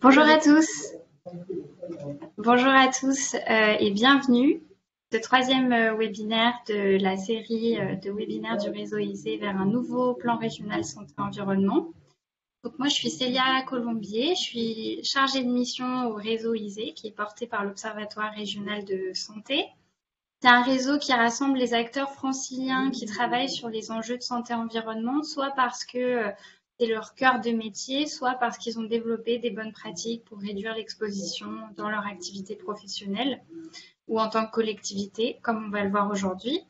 Bonjour à tous. Bonjour à tous euh, et bienvenue. Ce troisième euh, webinaire de la série euh, de webinaires du réseau ISE vers un nouveau plan régional santé-environnement. Donc moi, je suis Célia Colombier, je suis chargée de mission au réseau ISE qui est porté par l'Observatoire régional de santé. C'est un réseau qui rassemble les acteurs franciliens qui travaillent sur les enjeux de santé-environnement, soit parce que leur cœur de métier, soit parce qu'ils ont développé des bonnes pratiques pour réduire l'exposition dans leur activité professionnelle ou en tant que collectivité, comme on va le voir aujourd'hui.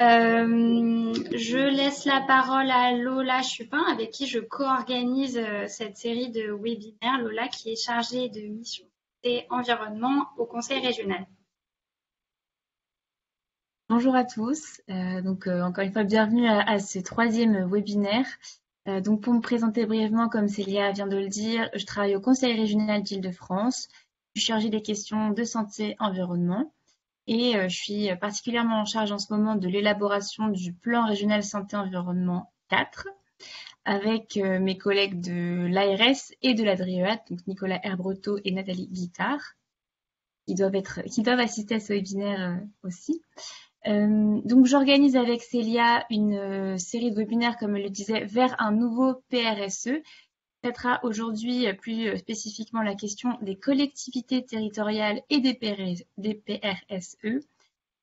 Euh, je laisse la parole à Lola Chupin, avec qui je co-organise euh, cette série de webinaires. Lola, qui est chargée de mission et environnement au Conseil régional. Bonjour à tous. Euh, donc encore une fois, bienvenue à, à ce troisième webinaire. Donc pour me présenter brièvement, comme Célia vient de le dire, je travaille au Conseil régional d'Île-de-France. Je suis chargée des questions de santé environnement et euh, je suis particulièrement en charge en ce moment de l'élaboration du plan régional santé environnement 4 avec euh, mes collègues de l'ARS et de la DRIEAT, donc Nicolas Herbreteau et Nathalie Guittard, qui doivent, assister à ce webinaire euh, donc j'organise avec Célia une série de webinaires, comme elle le disait, vers un nouveau PRSE traitera aujourd'hui euh, plus euh, spécifiquement la question des collectivités territoriales et des, PRSE.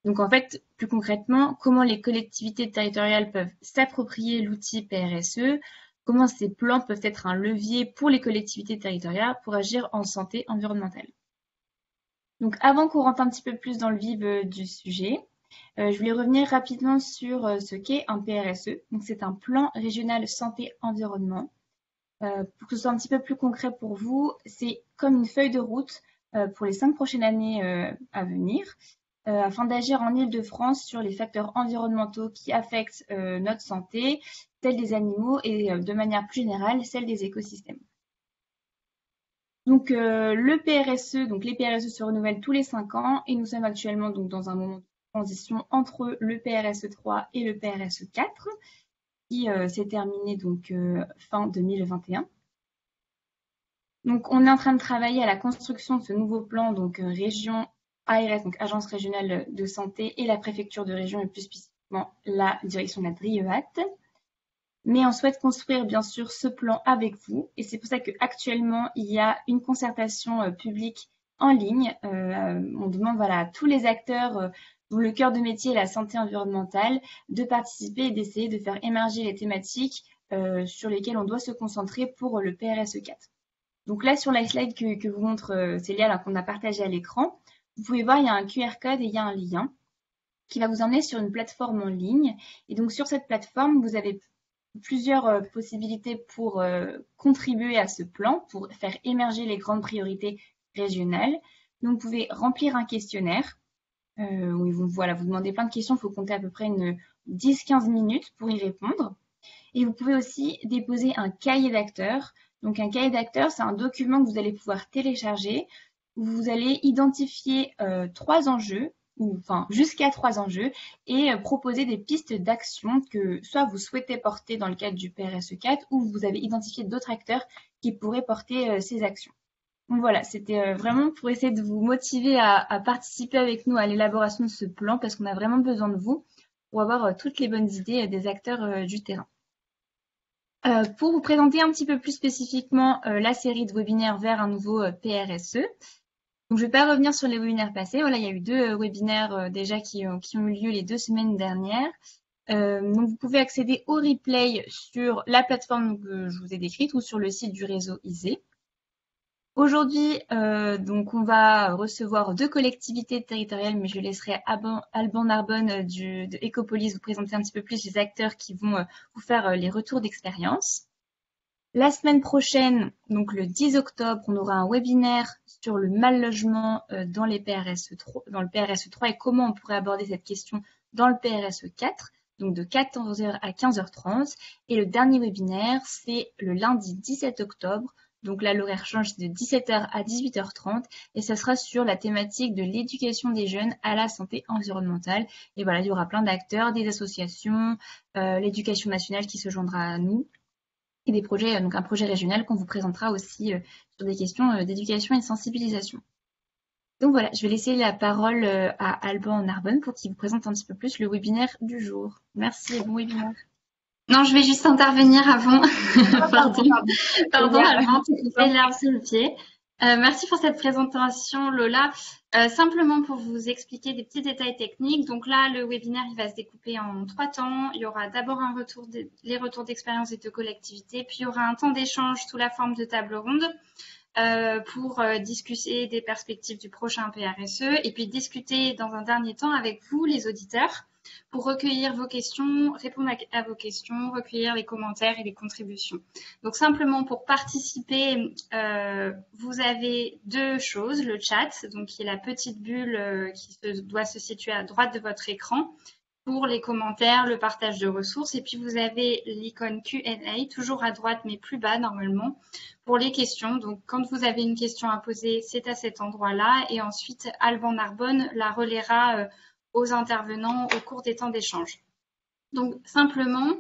Donc en fait, plus concrètement, comment les collectivités territoriales peuvent s'approprier l'outil PRSE, comment ces plans peuvent être un levier pour les collectivités territoriales pour agir en santé environnementale. Donc avant qu'on rentre un petit peu plus dans le vif euh, du sujet, je voulais revenir rapidement sur ce qu'est un PRSE. Donc c'est un plan régional santé-environnement. Euh, pour que ce soit un petit peu plus concret pour vous, c'est comme une feuille de route euh, pour les cinq prochaines années euh, à venir, afin d'agir en Ile-de-France sur les facteurs environnementaux qui affectent notre santé, celle des animaux et de manière plus générale, celle des écosystèmes. Donc le PRSE, donc les PRSE se renouvellent tous les cinq ans et nous sommes actuellement donc dans un moment transition entre le PRSE 3 et le PRSE 4 qui euh, s'est terminé donc euh, fin 2021. Donc, on est en train de travailler à la construction de ce nouveau plan, donc euh, région ARS, donc Agence régionale de santé, et la préfecture de région, et plus spécifiquement la direction de la DRIEAT. Mais on souhaite construire bien sûr ce plan avec vous, et c'est pour ça qu'actuellement, il y a une concertation publique en ligne. on demande voilà, à tous les acteurs dont le cœur de métier est la santé environnementale, de participer et d'essayer de faire émerger les thématiques euh, sur lesquelles on doit se concentrer pour le PRSE 4. Donc là, sur la slide que, vous montre euh, Célia, qu'on a partagé à l'écran, vous pouvez voir, il y a un QR code et il y a un lien qui va vous emmener sur une plateforme en ligne. Et donc sur cette plateforme, vous avez plusieurs euh, possibilités pour contribuer à ce plan, pour faire émerger les grandes priorités régionales. Donc vous pouvez remplir un questionnaire euh, où vous, voilà, vous demandez plein de questions, il faut compter à peu près une 10-15 minutes pour y répondre. Et vous pouvez aussi déposer un cahier d'acteur. Donc un cahier d'acteur, c'est un document que vous allez pouvoir télécharger. Où vous allez identifier euh, trois enjeux, ou enfin jusqu'à trois enjeux, et euh, proposer des pistes d'action que soit vous souhaitez porter dans le cadre du PRSE4, ou vous avez identifié d'autres acteurs qui pourraient porter ces actions. Donc voilà, c'était euh, vraiment pour essayer de vous motiver à, participer avec nous à l'élaboration de ce plan parce qu'on a vraiment besoin de vous pour avoir euh, toutes les bonnes idées euh, des acteurs du terrain. pour vous présenter un petit peu plus spécifiquement la série de webinaires vers un nouveau PRSE, donc, je ne vais pas revenir sur les webinaires passés. Voilà, il y a eu deux webinaires déjà qui, ont eu lieu les deux semaines dernières. donc, vous pouvez accéder au replay sur la plateforme que je vous ai décrite ou sur le site du réseau ISE. Aujourd'hui, euh, donc on va recevoir deux collectivités territoriales, mais je laisserai Alban Narbonne euh, de Ecopolis vous présenter un petit peu plus les acteurs qui vont euh, vous faire les retours d'expérience. La semaine prochaine, donc le 10 octobre, on aura un webinaire sur le mal logement dans, les PRSE 3, dans le PRSE 3 et comment on pourrait aborder cette question dans le PRSE 4, donc de 14h à 15h30. Et le dernier webinaire, c'est le lundi 17 octobre donc là, l'horaire change de 17h à 18h30 et ça sera sur la thématique de l'éducation des jeunes à la santé environnementale. Et voilà, il y aura plein d'acteurs, des associations, euh, l'éducation nationale qui se joindra à nous. et des projets, donc un projet régional qu'on vous présentera aussi sur des questions d'éducation et de sensibilisation. Donc voilà, je vais laisser la parole à Alban Narbonne pour qu'il vous présente un petit peu plus le webinaire du jour. Merci et bon webinaire. Non, je vais juste intervenir avant. pardon, pardon, l'herbe le pied. Euh, merci pour cette présentation, Lola. Euh, simplement pour vous expliquer des petits détails techniques. Donc là, le webinaire, il va se découper en trois temps. Il y aura d'abord un retour les retours d'expérience et de collectivité, puis il y aura un temps d'échange sous la forme de table ronde euh, pour discuter des perspectives du prochain PRSE et puis discuter dans un dernier temps avec vous, les auditeurs, pour recueillir vos questions, répondre à, vos questions, recueillir les commentaires et les contributions. Donc simplement pour participer, euh, vous avez deux choses, le chat, donc qui est la petite bulle euh, qui doit se situer à droite de votre écran pour les commentaires, le partage de ressources. Et puis vous avez l'icône Q&A, toujours à droite mais plus bas normalement, pour les questions. Donc quand vous avez une question à poser, c'est à cet endroit-là. Et ensuite, Alban Narbonne la relaiera euh, aux intervenants au cours des temps d'échange. Donc simplement,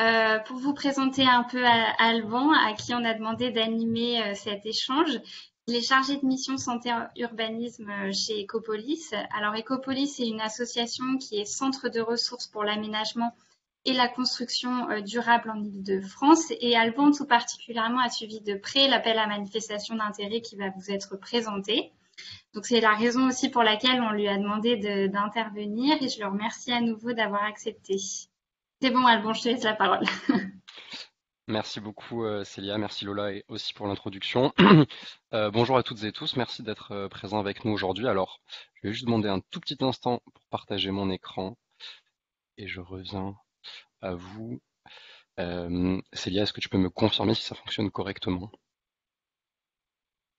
euh, pour vous présenter un peu à Alban, à qui on a demandé d'animer euh, cet échange, il est chargé de mission santé urbanisme euh, chez Ecopolis. Alors Ecopolis est une association qui est centre de ressources pour l'aménagement et la construction durable en Ile-de-France. Et Alban tout particulièrement a suivi de près l'appel à manifestation d'intérêt qui va vous être présenté. Donc c'est la raison aussi pour laquelle on lui a demandé d'intervenir et je le remercie à nouveau d'avoir accepté. C'est bon, Albon, je te laisse la parole. Merci beaucoup euh, Célia, merci Lola et aussi pour l'introduction. Euh, bonjour à toutes et tous, merci d'être euh, présents avec nous aujourd'hui. Alors, je vais juste demander un tout petit instant pour partager mon écran et je reviens à vous. Célia, est-ce que tu peux me confirmer si ça fonctionne correctement?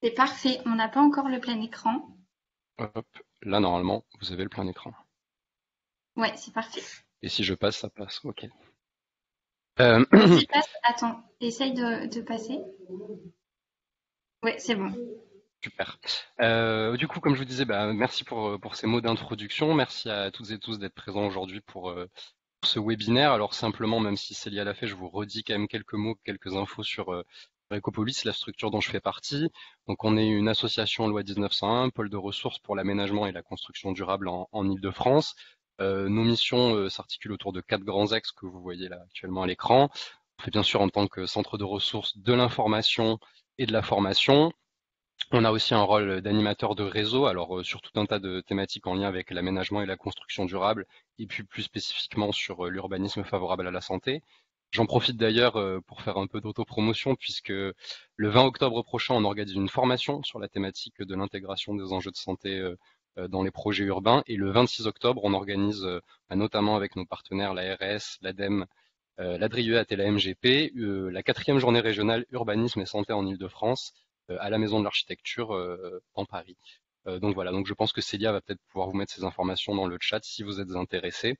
C'est parfait. On n'a pas encore le plein écran. Hop, là normalement, vous avez le plein écran. Ouais, c'est parfait. Et si je passe, ça passe. Ok. Euh... Si passe, attends, essaye de, passer. Ouais, c'est bon. Super. Euh, du coup, comme je vous disais, bah, merci pour, pour ces mots d'introduction. Merci à toutes et tous d'être présents aujourd'hui pour, euh, ce webinaire. Alors simplement, même si Célia l'a fait, je vous redis quand même quelques mots, quelques infos sur, euh, Ecopolis, la structure dont je fais partie. Donc on est une association loi 1901, pôle de ressources pour l'aménagement et la construction durable en, Ile-de-France. Euh, nos missions euh, s'articulent autour de quatre grands axes que vous voyez là actuellement à l'écran. On fait bien sûr en tant que centre de ressources de l'information et de la formation. On a aussi un rôle d'animateur de réseau, alors euh, sur tout un tas de thématiques en lien avec l'aménagement et la construction durable, et puis plus spécifiquement sur l'urbanisme favorable à la santé. J'en profite d'ailleurs euh, pour faire un peu d'autopromotion puisque le 20 octobre prochain, on organise une formation sur la thématique de l'intégration des enjeux de santé euh, euh, dans les projets urbains. Et le 26 octobre, on organise bah, notamment avec nos partenaires, l'ARS, l'ADEME, l'ADRIEAT et la MGP, la quatrième journée régionale urbanisme et santé en Ile-de-France à la Maison de l'Architecture en Paris. donc voilà, donc je pense que Célia va peut-être pouvoir vous mettre ces informations dans le chat si vous êtes intéressés.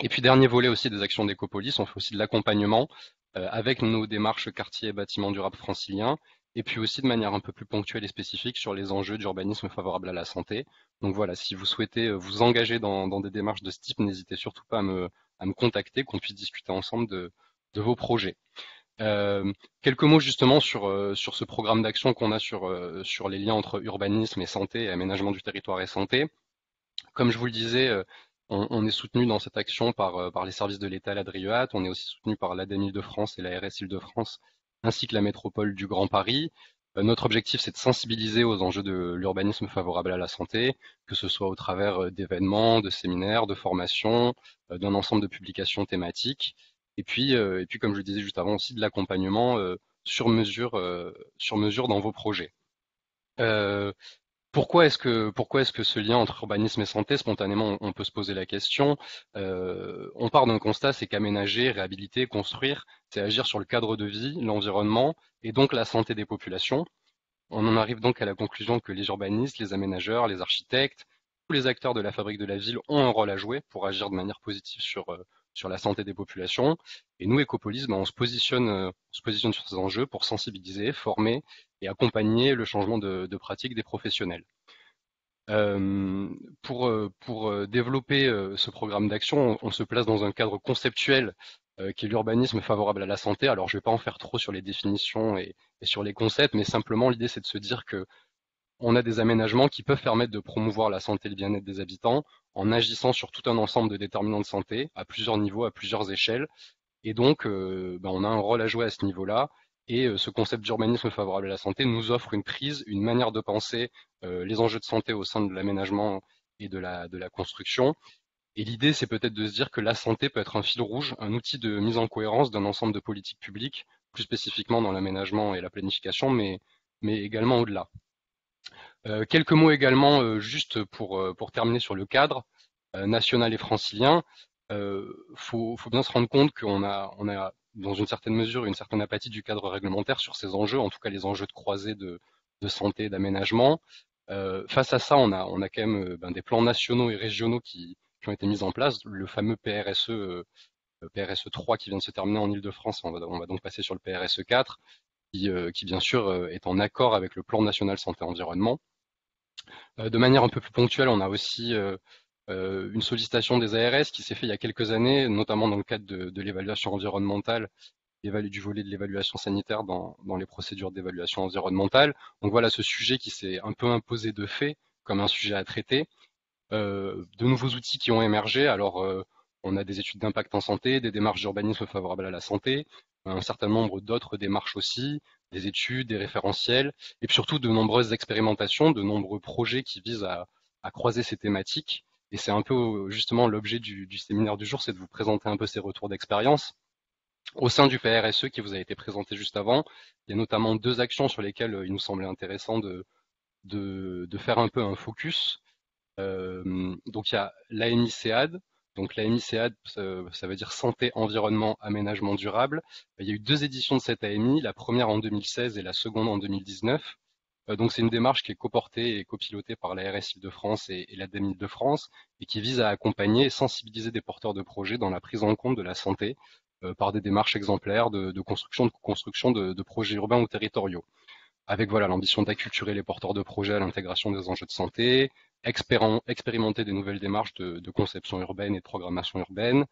Et puis dernier volet aussi des actions d'Ecopolis, on fait aussi de l'accompagnement euh, avec nos démarches quartier et bâtiments durables franciliens, et puis aussi de manière un peu plus ponctuelle et spécifique sur les enjeux d'urbanisme favorable à la santé. Donc voilà, si vous souhaitez euh, vous engager dans, des démarches de ce type, n'hésitez surtout pas à me, contacter, qu'on puisse discuter ensemble de, vos projets. Euh, quelques mots justement sur, ce programme d'action qu'on a sur, sur les liens entre urbanisme et santé, et aménagement du territoire et santé. Comme je vous le disais, on, est soutenu dans cette action par, euh, les services de l'État, la DRIEAT, on est aussi soutenu par l'ADEME Île-de-France et la RS Île-de-France, ainsi que la métropole du Grand Paris. Euh, notre objectif, c'est de sensibiliser aux enjeux de l'urbanisme favorable à la santé, que ce soit au travers euh, d'événements, de séminaires, de formations, d'un ensemble de publications thématiques. Et puis, comme je le disais juste avant, aussi de l'accompagnement sur mesure dans vos projets. Pourquoi est-ce que pourquoi est-ce que ce lien entre urbanisme et santé, spontanément, on, peut se poser la question. Euh, on part d'un constat, c'est qu'aménager, réhabiliter, construire, c'est agir sur le cadre de vie, l'environnement et donc la santé des populations. On en arrive donc à la conclusion que les urbanistes, les aménageurs, les architectes, tous les acteurs de la fabrique de la ville ont un rôle à jouer pour agir de manière positive sur euh, sur la santé des populations. Et nous, Ecopolis, ben, on, se positionne, euh, on se positionne sur ces enjeux pour sensibiliser, former et accompagner le changement de, pratique des professionnels. Euh, pour, euh, développer ce programme d'action, on, se place dans un cadre conceptuel qui est l'urbanisme favorable à la santé. Alors je ne vais pas en faire trop sur les définitions et sur les concepts, mais simplement l'idée c'est de se dire que on a des aménagements qui peuvent permettre de promouvoir la santé et le bien-être des habitants en agissant sur tout un ensemble de déterminants de santé à plusieurs niveaux, à plusieurs échelles. Et donc, euh, ben, on a un rôle à jouer à ce niveau-là. Et euh, ce concept d'urbanisme favorable à la santé nous offre une prise, une manière de penser euh, les enjeux de santé au sein de l'aménagement et de la, construction. Et l'idée, c'est peut-être de se dire que la santé peut être un fil rouge, un outil de mise en cohérence d'un ensemble de politiques publiques, plus spécifiquement dans l'aménagement et la planification, mais également au-delà. Euh, quelques mots également, euh, juste pour, euh, pour terminer sur le cadre national et francilien. Il faut, faut, bien se rendre compte qu'on a, on a, dans une certaine mesure, une certaine apathie du cadre réglementaire sur ces enjeux, en tout cas les enjeux de croisée de, de santé d'aménagement. face à ça, on a, on a quand même ben, des plans nationaux et régionaux qui, qui, ont été mis en place. Le fameux PRSE, PRSE 3 qui vient de se terminer en Ile-de-France, on va, on va donc passer sur le PRSE 4, qui, qui bien sûr est en accord avec le plan national santé-environnement. Euh, de manière un peu plus ponctuelle, on a aussi euh, euh, une sollicitation des ARS qui s'est fait il y a quelques années, notamment dans le cadre de, l'évaluation environnementale du volet de l'évaluation sanitaire dans, les procédures d'évaluation environnementale. Donc voilà ce sujet qui s'est un peu imposé de fait comme un sujet à traiter. de nouveaux outils qui ont émergé. Alors, on a des études d'impact en santé, des démarches d'urbanisme favorables à la santé, un certain nombre d'autres démarches aussi, des études, des référentiels, et puis surtout de nombreuses expérimentations, de nombreux projets qui visent à, croiser ces thématiques. Et c'est un peu justement l'objet du, séminaire du jour, c'est de vous présenter un peu ces retours d'expérience. Au sein du PRSE qui vous a été présenté juste avant, il y a notamment deux actions sur lesquelles euh, il nous semblait intéressant de, faire un peu un focus. Euh, donc il y a l'AMICEAD, donc la MICAD, ça veut dire santé, environnement, aménagement durable. Il y a eu deux éditions de cette AMI, la première en 2016 et la seconde en 2019. Euh, donc c'est une démarche qui est coportée et copilotée par la RS Île-de-France et, et l'ADEME Île-de-France et qui vise à accompagner et sensibiliser des porteurs de projets dans la prise en compte de la santé euh, par des démarches exemplaires de, construction, de construction de, de projets urbains ou territoriaux avec voilà l'ambition d'acculturer les porteurs de projets à l'intégration des enjeux de santé, expérimenter des nouvelles démarches de, conception urbaine et de programmation urbaine,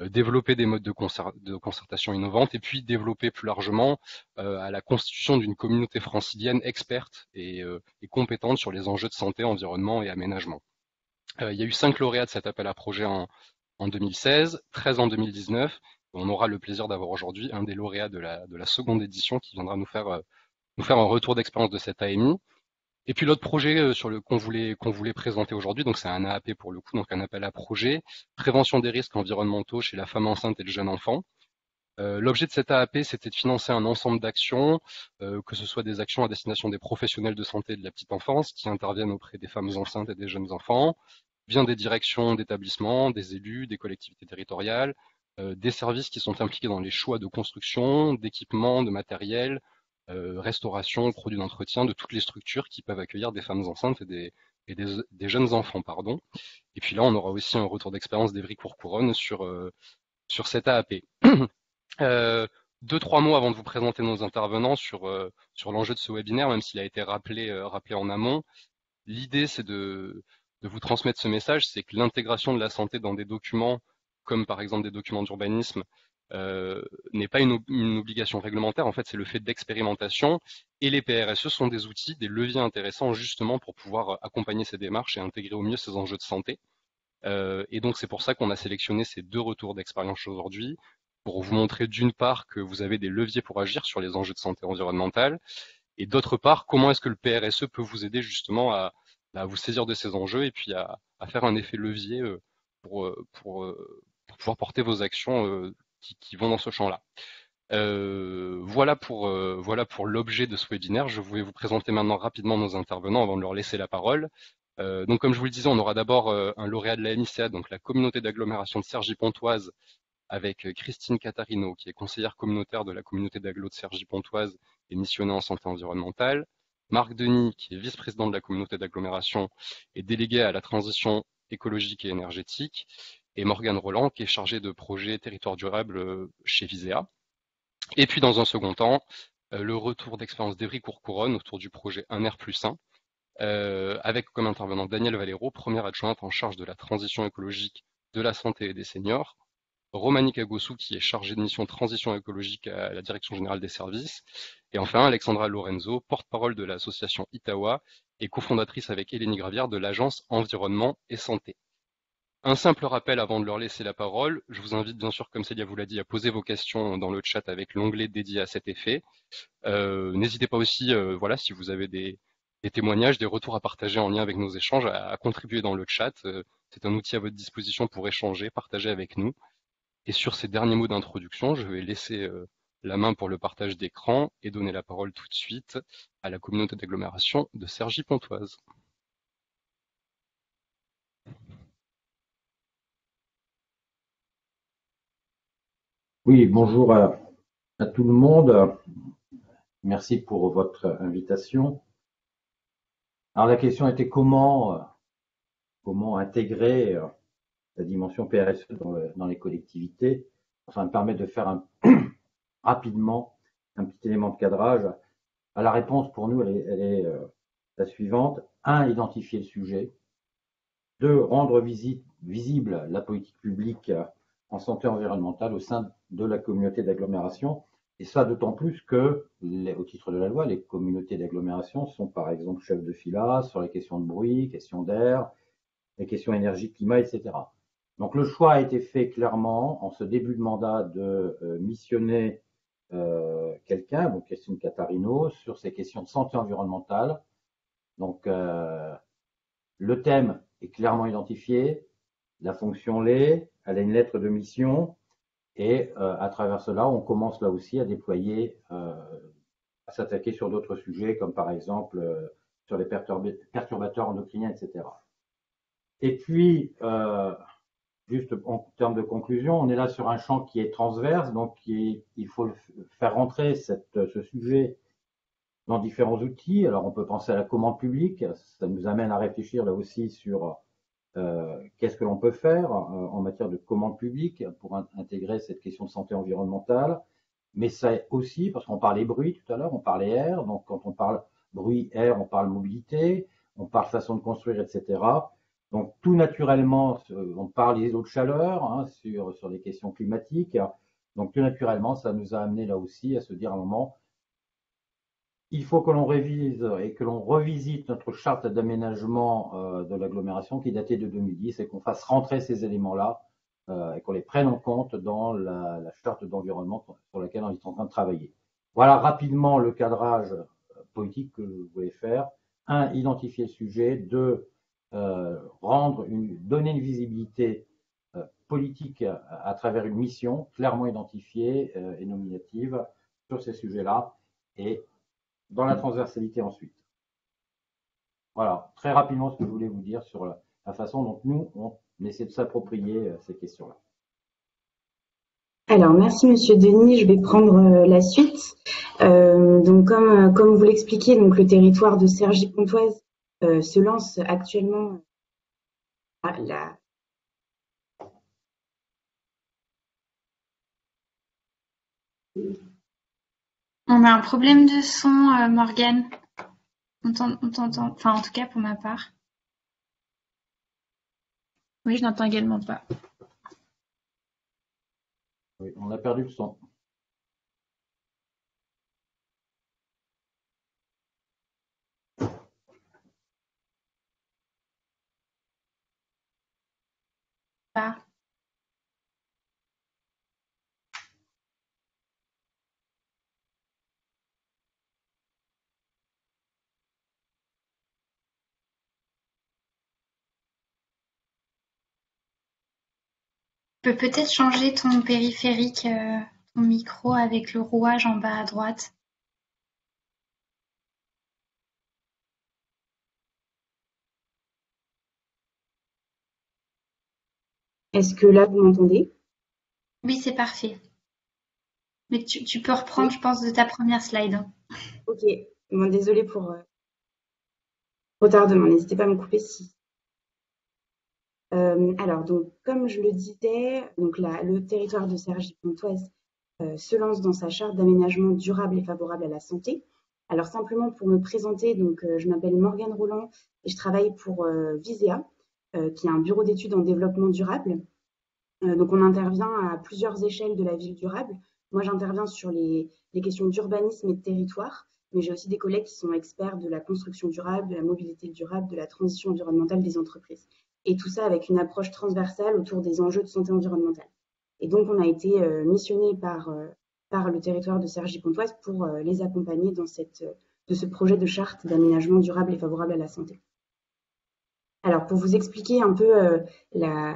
euh, développer des modes de, concertation innovantes et puis développer plus largement euh, à la constitution d'une communauté francilienne experte euh, et, compétente sur les enjeux de santé, environnement et aménagement. il y a eu cinq lauréats de cet appel à projet en, en 2016, 13 en 2019. On aura le plaisir d'avoir aujourd'hui un des lauréats de la, de la seconde édition qui viendra nous faire nous faire un retour d'expérience de cette AMI. Et puis l'autre projet euh, sur le qu'on voulait qu'on voulait présenter aujourd'hui, donc c'est un AAP pour le coup, donc un appel à projet, prévention des risques environnementaux chez la femme enceinte et le jeune enfant. Euh, L'objet de cet AAP, c'était de financer un ensemble d'actions, euh, que ce soit des actions à destination des professionnels de santé de la petite enfance qui interviennent auprès des femmes enceintes et des jeunes enfants, bien des directions d'établissements, des élus, des collectivités territoriales, des services qui sont impliqués dans les choix de construction, d'équipement, de matériel, restauration, produits d'entretien de toutes les structures qui peuvent accueillir des femmes enceintes et des, jeunes enfants. pardon. Et puis là, on aura aussi un retour d'expérience d'Evry Courcouronne sur, euh, sur cet AAP. Euh, deux, trois mots avant de vous présenter nos intervenants sur, sur l'enjeu de ce webinaire, même s'il a été rappelé, rappelé en amont. L'idée, c'est de, de vous transmettre ce message, c'est que l'intégration de la santé dans des documents, comme par exemple des documents d'urbanisme, euh, n'est pas une, obligation réglementaire, en fait c'est le fait d'expérimentation et les PRSE sont des outils, des leviers intéressants justement pour pouvoir accompagner ces démarches et intégrer au mieux ces enjeux de santé. Euh, et donc c'est pour ça qu'on a sélectionné ces deux retours d'expérience aujourd'hui, pour vous montrer d'une part que vous avez des leviers pour agir sur les enjeux de santé environnementale, et d'autre part comment est-ce que le PRSE peut vous aider justement à, vous saisir de ces enjeux et puis à, faire un effet levier euh, pour, pouvoir porter vos actions qui, vont dans ce champ-là. Euh, voilà pour, euh, voilà pour l'objet de ce webinaire. Je voulais vous présenter maintenant rapidement nos intervenants avant de leur laisser la parole. Euh, donc, comme je vous le disais, on aura d'abord un lauréat de la MICA, donc la communauté d'agglomération de Cergy-Pontoise, avec Christine Catarino, qui est conseillère communautaire de la communauté d'agglo de Cergy-Pontoise et missionnée en santé environnementale. Marc Denis, qui est vice-président de la communauté d'agglomération et délégué à la transition écologique et énergétique et Morgane Roland, qui est chargée de projet territoire durable euh, chez Visea. Et puis, dans un second temps, euh, le retour d'expérience d'Evry Courcouronne autour du projet Un air plus sain, euh, avec comme intervenant Daniel Valero, première adjointe en charge de la transition écologique de la santé et des seniors, Romani Kagossou, qui est chargée de mission transition écologique à la Direction générale des services, et enfin Alexandra Lorenzo, porte-parole de l'association Itawa et cofondatrice avec Hélénie Gravière de l'agence Environnement et Santé. Un simple rappel avant de leur laisser la parole. Je vous invite bien sûr, comme Célia vous l'a dit, à poser vos questions dans le chat avec l'onglet dédié à cet effet. Euh, n'hésitez pas aussi, euh, voilà, si vous avez des, témoignages, des retours à partager en lien avec nos échanges, à, contribuer dans le chat. Euh, c'est un outil à votre disposition pour échanger, partager avec nous. Et sur ces derniers mots d'introduction, je vais laisser la main pour le partage d'écran et donner la parole tout de suite à la communauté d'agglomération de Sergi Oui, bonjour à, tout le monde. Merci pour votre invitation. Alors la question était comment, intégrer la dimension PRSE dans, les collectivités. Ça me permet de faire rapidement un petit élément de cadrage. la réponse pour nous, elle est, euh, la suivante. Un, identifier le sujet. Deux, rendre visible la politique publique en santé environnementale au sein de la communauté d'agglomération. Et ça d'autant plus que, au titre de la loi, les communautés d'agglomération sont par exemple chefs de fila sur les questions de bruit, questions d'air, les questions énergie, climat, etc. Donc le choix a été fait clairement en ce début de mandat de euh, missionner euh, quelqu'un, donc Christine Catarino, sur ces questions de santé environnementale. Donc euh, le thème est clairement identifié, la fonction l'est, elle a une lettre de mission, et euh, à travers cela, on commence là aussi à déployer, euh, à s'attaquer sur d'autres sujets, comme par exemple euh, sur les perturbateurs endocriniens, etc. Et puis, juste en termes de conclusion, on est là sur un champ qui est transverse, donc il faut faire rentrer ce sujet dans différents outils. Alors, on peut penser à la commande publique, ça nous amène à réfléchir là aussi sur qu'est-ce que l'on peut faire euh, en matière de commande publique pour intégrer cette question de santé environnementale? Mais c'est aussi, parce qu'on parlait bruit tout à l'heure, on parlait air, donc quand on parle bruit, air, on parle mobilité, on parle façon de construire, etc. Donc tout naturellement, on parle des eaux de chaleur hein, sur, sur les questions climatiques. Donc tout naturellement, ça nous a amené là aussi à se dire à un moment, il faut que l'on révise et que l'on revisite notre charte d'aménagement euh, de l'agglomération qui datait de 2010 et qu'on fasse rentrer ces éléments-là euh, et qu'on les prenne en compte dans la, charte d'environnement sur laquelle on est en train de travailler. Voilà rapidement le cadrage euh, politique que je voulais faire. Un, identifier le sujet. Deux, rendre une, donner une visibilité politique à, travers une mission clairement identifiée et nominative sur ces sujets-là. Et dans la transversalité ensuite. Voilà, très rapidement ce que je voulais vous dire sur la, façon dont nous, on essaie de s'approprier euh, ces questions-là. Alors, merci Monsieur Denis. Je vais prendre euh, la suite. Euh, donc, comme, comme vous l'expliquez, donc le territoire de Cergy-Pontoise se lance actuellement à la On a un problème de son, euh, Morgane. On t'entend, enfin en tout cas pour ma part. Oui, je n'entends également pas. Oui, on a perdu le son. Pas. Peux peut-être changer ton périphérique, euh, ton micro avec le rouage en bas à droite. Est-ce que là, vous m'entendez? Oui, c'est parfait. Mais tu, peux reprendre, je pense, de ta première slide. Ok. Bon, désolée pour euh, retardement. N'hésitez pas à me couper si euh, alors, donc, comme je le disais, le territoire de Cergy-Pontoise euh, se lance dans sa charte d'aménagement durable et favorable à la santé. Alors, simplement pour me présenter, donc, euh, je m'appelle Morgane Roland et je travaille pour Visea, qui est un bureau d'études en développement durable. donc on intervient à plusieurs échelles de la ville durable. Moi, j'interviens sur les, questions d'urbanisme et de territoire, mais j'ai aussi des collègues qui sont experts de la construction durable, de la mobilité durable, de la transition environnementale des entreprises. Et tout ça avec une approche transversale autour des enjeux de santé environnementale. Et donc, on a été missionné par, par le territoire de Cergy-Pontoise pour les accompagner dans cette, de ce projet de charte d'aménagement durable et favorable à la santé. Alors, pour vous expliquer un peu euh,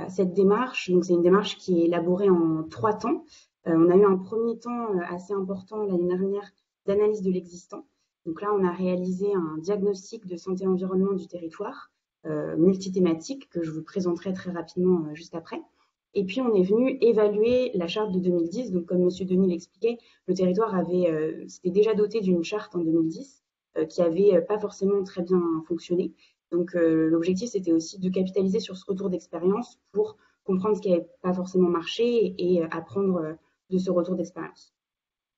cette démarche, c'est une démarche qui est élaborée en trois temps. Euh, on a eu un premier temps euh, assez important l'année dernière d'analyse de l'existant. Donc là, on a réalisé un diagnostic de santé environnement du territoire multithématique que je vous présenterai très rapidement juste après. Et puis, on est venu évaluer la charte de 2010. Donc, comme M. Denis l'expliquait, le territoire avait, s'était déjà doté d'une charte en 2010 qui avait pas forcément très bien fonctionné. Donc euh, l'objectif, c'était aussi de capitaliser sur ce retour d'expérience pour comprendre ce qui n'avait pas forcément marché et euh, apprendre euh, de ce retour d'expérience.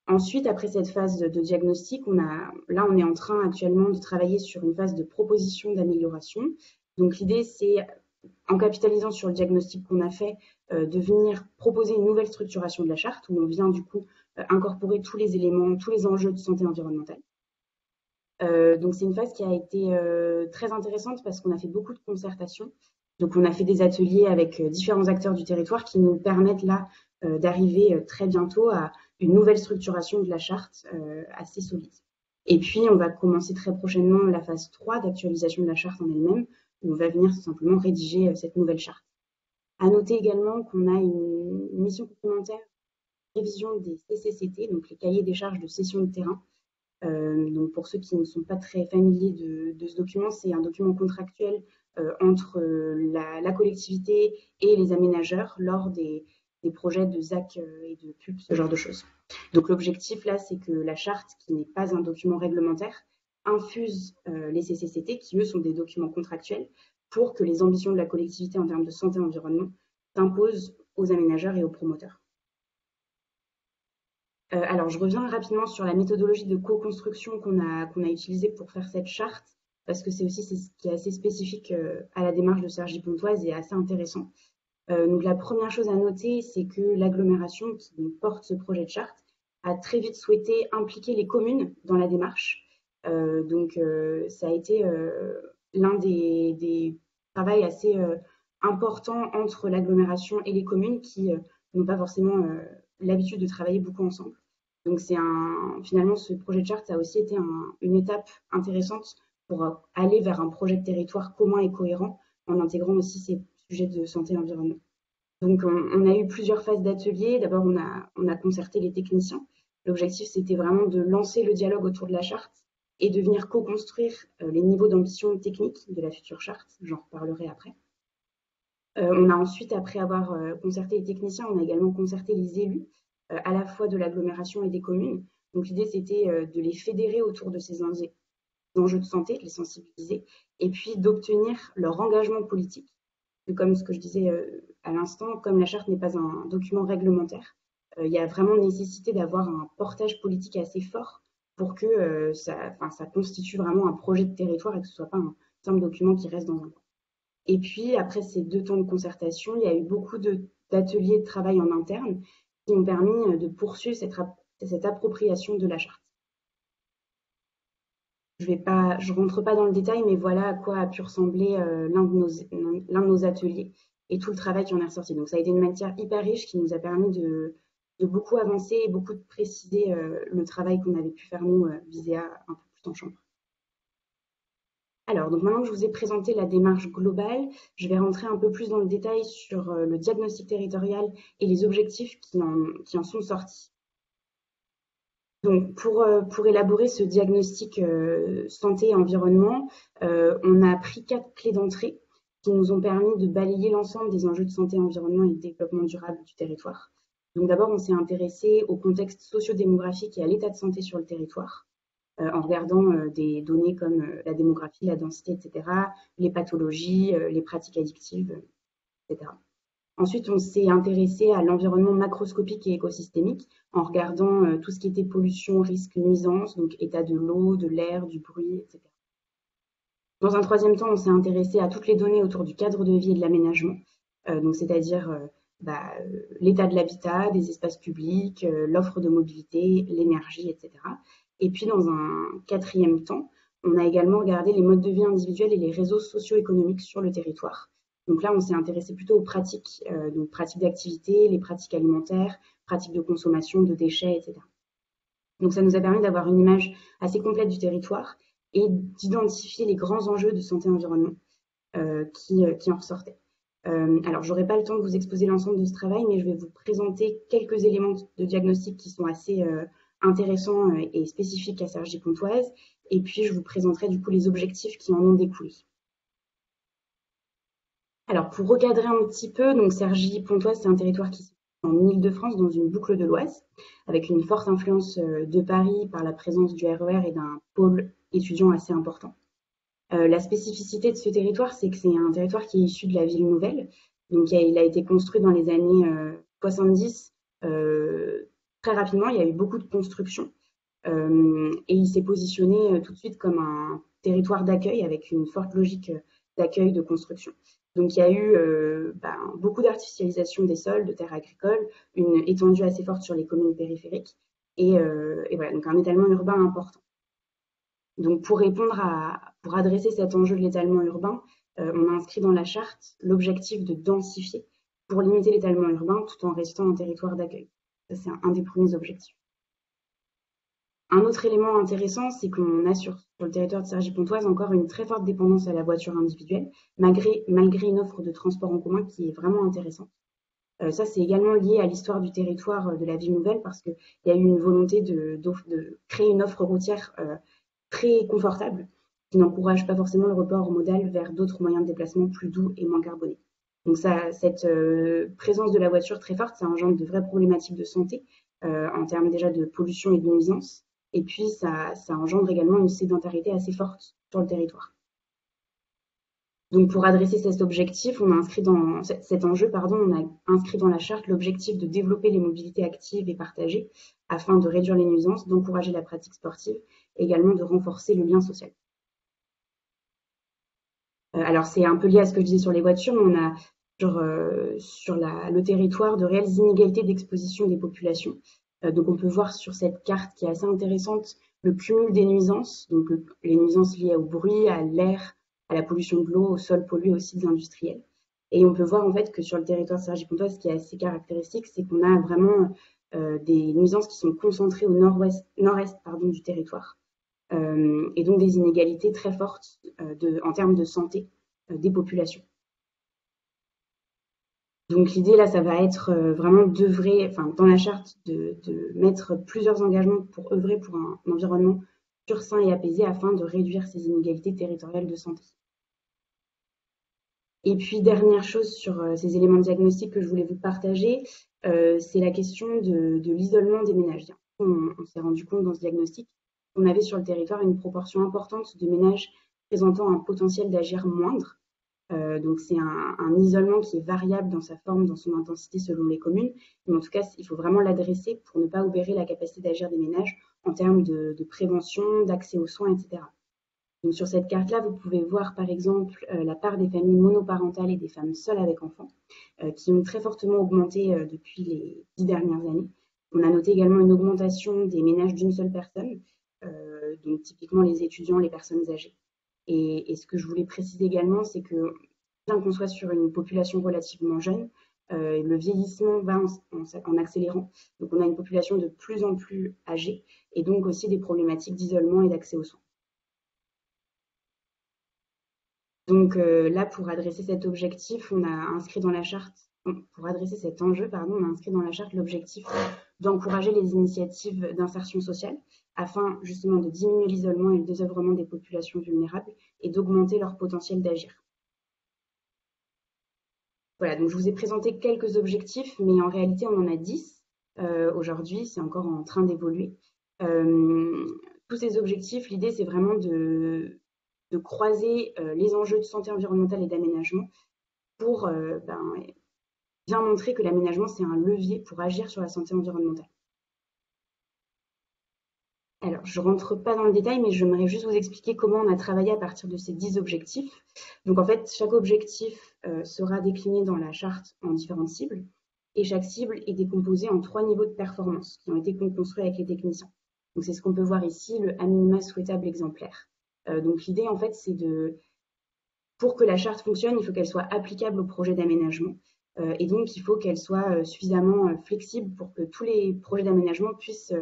Ensuite, après cette phase de, diagnostic, on a, là, on est en train actuellement de travailler sur une phase de proposition d'amélioration. Donc l'idée, c'est, en capitalisant sur le diagnostic qu'on a fait, de venir proposer une nouvelle structuration de la charte où on vient du coup incorporer tous les éléments, tous les enjeux de santé environnementale. Euh, donc c'est une phase qui a été euh, très intéressante parce qu'on a fait beaucoup de concertations. Donc on a fait des ateliers avec euh, différents acteurs du territoire qui nous permettent là d'arriver très bientôt à une nouvelle structuration de la charte assez solide. Et puis on va commencer très prochainement la phase 3 d'actualisation de la charte en elle-même, où on va venir tout simplement rédiger cette nouvelle charte. À noter également qu'on a une mission complémentaire révision des CCCT, donc les cahiers des charges de cession de terrain, euh, donc pour ceux qui ne sont pas très familiers de, ce document, c'est un document contractuel euh, entre euh, la, collectivité et les aménageurs lors des, projets de ZAC et de PUP, ce genre de choses. Donc l'objectif là, c'est que la charte, qui n'est pas un document réglementaire, infuse les CCCT, qui eux sont des documents contractuels, pour que les ambitions de la collectivité en termes de santé et environnement s'imposent aux aménageurs et aux promoteurs. Euh, alors, je reviens rapidement sur la méthodologie de co-construction qu'on a, utilisée pour faire cette charte, parce que c'est aussi ce qui est assez spécifique euh, à la démarche de Sergi Pontoise et assez intéressant. Euh, donc, la première chose à noter, c'est que l'agglomération qui porte ce projet de charte a très vite souhaité impliquer les communes dans la démarche. donc, ça a été l'un des, travaux assez importants entre l'agglomération et les communes qui n'ont pas forcément l'habitude de travailler beaucoup ensemble. Donc c'est finalement ce projet de charte a aussi été une étape intéressante pour aller vers un projet de territoire commun et cohérent en intégrant aussi ces de santé et environnement. Donc on, a eu plusieurs phases d'atelier. D'abord on a on a concerté les techniciens. L'objectif c'était vraiment de lancer le dialogue autour de la charte et de venir co-construire euh, les niveaux d'ambition technique de la future charte. J'en reparlerai après. Euh, on a ensuite, après avoir euh, concerté les techniciens, on a également concerté les élus, à la fois de l'agglomération et des communes. Donc l'idée, c'était de les fédérer autour de ces enjeux de santé, de les sensibiliser, et puis d'obtenir leur engagement politique. Comme ce que je disais à l'instant, comme la charte n'est pas un document réglementaire, il y a vraiment nécessité d'avoir un portage politique assez fort pour que ça, ça, constitue vraiment un projet de territoire et que ce ne soit pas un simple document qui reste dans un coin. Et puis, après ces deux temps de concertation, il y a eu beaucoup d'ateliers de, travail en interne qui ont permis euh, de poursuivre cette, appropriation de la charte. Je ne rentre pas dans le détail, mais voilà à quoi a pu ressembler euh, l'un de, nos ateliers et tout le travail qui en est ressorti. Donc, ça a été une matière hyper riche qui nous a permis de, beaucoup avancer et beaucoup de préciser euh, le travail qu'on avait pu faire nous, viser à un peu plus en chambre. Alors, donc maintenant que je vous ai présenté la démarche globale, je vais rentrer un peu plus dans le détail sur euh, le diagnostic territorial et les objectifs qui en, sont sortis. Donc, pour, euh, pour élaborer ce diagnostic euh, santé et environnement, on a pris quatre clés d'entrée qui nous ont permis de balayer l'ensemble des enjeux de santé, environnement et de développement durable du territoire. Donc d'abord, on s'est intéressé au contexte socio-démographique et à l'état de santé sur le territoire. Euh, en regardant euh, des données comme euh, la démographie, la densité, etc., les pathologies, les pratiques addictives, etc. Ensuite, on s'est intéressé à l'environnement macroscopique et écosystémique en regardant tout ce qui était pollution, risque, nuisance, donc état de l'eau, de l'air, du bruit, etc. Dans un troisième temps, on s'est intéressé à toutes les données autour du cadre de vie et de l'aménagement, donc c'est-à-dire bah, l'état de l'habitat, des espaces publics, l'offre de mobilité, l'énergie, etc. Et puis dans un quatrième temps, on a également regardé les modes de vie individuels et les réseaux socio-économiques sur le territoire. Donc là, on s'est intéressé plutôt aux pratiques, donc pratiques d'activité, les pratiques alimentaires, pratiques de consommation, de déchets, etc. Donc ça nous a permis d'avoir une image assez complète du territoire et d'identifier les grands enjeux de santé-environnement euh, qui, euh, qui, en ressortaient. Euh, alors, j'aurai pas le temps de vous exposer l'ensemble de ce travail, mais je vais vous présenter quelques éléments de diagnostic qui sont assez euh, intéressants et spécifiques à Sergi Pontoise, et puis je vous présenterai du coup les objectifs qui en ont découlé. Alors, pour recadrer un petit peu, donc Sergi Pontoise, c'est un territoire qui en Ile-de-France, dans une boucle de l'Oise, avec une forte influence euh, de Paris par la présence du RER e et d'un pôle étudiant assez important. Euh, la spécificité de ce territoire, c'est que c'est un territoire qui est issu de la ville nouvelle. Donc, il a, été construit dans les années 70 euh, très rapidement. Il y a eu beaucoup de construction et il s'est positionné tout de suite comme un territoire d'accueil avec une forte logique d'accueil de construction. Donc il y a eu euh, ben, beaucoup d'artificialisation des sols, de terres agricoles, une étendue assez forte sur les communes périphériques et, euh, voilà, donc un étalement urbain important. Donc pour répondre à, pour adresser cet enjeu de l'étalement urbain, euh, on a inscrit dans la charte l'objectif de densifier pour limiter l'étalement urbain tout en restant un territoire d'accueil. Ça, c'est un des premiers objectifs. Un autre élément intéressant, c'est qu'on a sur, le territoire de Cergy-Pontoise encore une très forte dépendance à la voiture individuelle, malgré, une offre de transport en commun qui est vraiment intéressante. Euh, ça, c'est également lié à l'histoire du territoire euh, de la ville nouvelle parce qu'il y a eu une volonté de, créer une offre routière euh, très confortable qui n'encourage pas forcément le report modal vers d'autres moyens de déplacement plus doux et moins carbonés. Donc cette présence de la voiture très forte, ça engendre de vraies problématiques de santé en termes déjà de pollution et de nuisance. Et puis, ça, engendre également une sédentarité assez forte sur le territoire. Donc, pour adresser cet objectif, on a inscrit dans cet enjeu, pardon, on a inscrit dans la charte l'objectif de développer les mobilités actives et partagées afin de réduire les nuisances, d'encourager la pratique sportive et également de renforcer le lien social. Euh, alors, c'est un peu lié à ce que je disais sur les voitures, on a sur, euh, sur le territoire de réelles inégalités d'exposition des populations donc on peut voir sur cette carte qui est assez intéressante le cumul des nuisances, donc les nuisances liées au bruit, à l'air, à la pollution de l'eau, au sol pollué, aux sites industriels. Et on peut voir en fait que sur le territoire de Sergi-Pontoise, ce qui est assez caractéristique, c'est qu'on a vraiment euh, des nuisances qui sont concentrées au nord-ouest, nord-est du territoire, euh, et donc des inégalités très fortes en termes de santé des populations. Donc l'idée là, ça va être euh, vraiment d'œuvrer, enfin dans la charte, de, mettre plusieurs engagements pour œuvrer pour un, environnement pur, sain et apaisé afin de réduire ces inégalités territoriales de santé. Et puis dernière chose sur euh, ces éléments de diagnostic que je voulais vous partager, euh, c'est la question de, l'isolement des ménages. On, on s'est rendu compte dans ce diagnostic qu'on avait sur le territoire une proportion importante de ménages présentant un potentiel d'agir moindre euh, donc c'est un, isolement qui est variable dans sa forme, dans son intensité selon les communes. Mais en tout cas, il faut vraiment l'adresser pour ne pas obérer la capacité d'agir des ménages en termes de, prévention, d'accès aux soins, etc. Donc sur cette carte-là, vous pouvez voir par exemple euh, la part des familles monoparentales et des femmes seules avec enfants, euh, qui ont très fortement augmenté depuis les dix dernières années. On a noté également une augmentation des ménages d'une seule personne, donc typiquement les étudiants, les personnes âgées. Et, ce que je voulais préciser également, c'est que bien qu'on soit sur une population relativement jeune, euh, le vieillissement va en, accélérant. Donc on a une population de plus en plus âgée et donc aussi des problématiques d'isolement et d'accès aux soins. Donc euh, là, pour adresser cet objectif, on a inscrit dans la charte, pour adresser cet enjeu, pardon, on a inscrit dans la charte l'objectif d'encourager les initiatives d'insertion sociale afin justement de diminuer l'isolement et le désœuvrement des populations vulnérables et d'augmenter leur potentiel d'agir. Voilà, donc je vous ai présenté quelques objectifs, mais en réalité, on en a 10 euh, aujourd'hui, c'est encore en train d'évoluer. Euh, tous ces objectifs, l'idée, c'est vraiment de, croiser euh, les enjeux de santé environnementale et d'aménagement pour ben, bien montrer que l'aménagement, c'est un levier pour agir sur la santé environnementale. Alors, je ne rentre pas dans le détail, mais j'aimerais juste vous expliquer comment on a travaillé à partir de ces 10 objectifs. Donc, en fait, chaque objectif euh, sera décliné dans la charte en différentes cibles. et chaque cible est décomposée en trois niveaux de performance qui ont été construits avec les techniciens. Donc c'est ce qu'on peut voir ici, le minima souhaitable exemplaire. Euh, donc l'idée en fait c'est de, pour que la charte fonctionne, il faut qu'elle soit applicable au projet d'aménagement. Euh, et donc il faut qu'elle soit suffisamment flexible pour que tous les projets d'aménagement puissent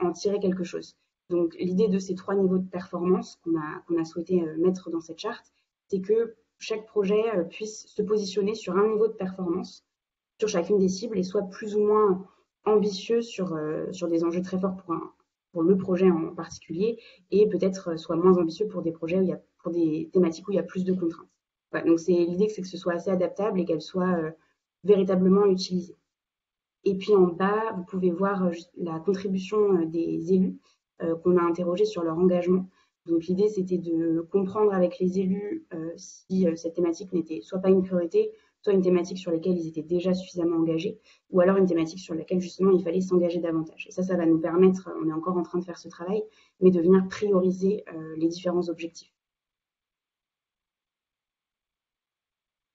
en tirer quelque chose. Donc l'idée de ces trois niveaux de performance qu'on a, souhaité mettre dans cette charte, c'est que chaque projet puisse se positionner sur un niveau de performance sur chacune des cibles et soit plus ou moins ambitieux sur, des enjeux très forts pour le projet en particulier et peut-être euh, soit moins ambitieux pour des projets où il y a, pour des thématiques où il y a plus de contraintes. donc c'est l'idée c'est que ce soit assez adaptable et qu'elle soit euh, véritablement utilisée. Et puis en bas, vous pouvez voir euh, la contribution des élus qu'on a interrogés sur leur engagement. Donc l'idée c'était de comprendre avec les élus si cette thématique n'était soit pas une priorité, soit une thématique sur laquelle ils étaient déjà suffisamment engagés, ou alors une thématique sur laquelle justement il fallait s'engager davantage. Et ça, ça va nous permettre, on est encore en train de faire ce travail, mais de venir prioriser euh, les différents objectifs.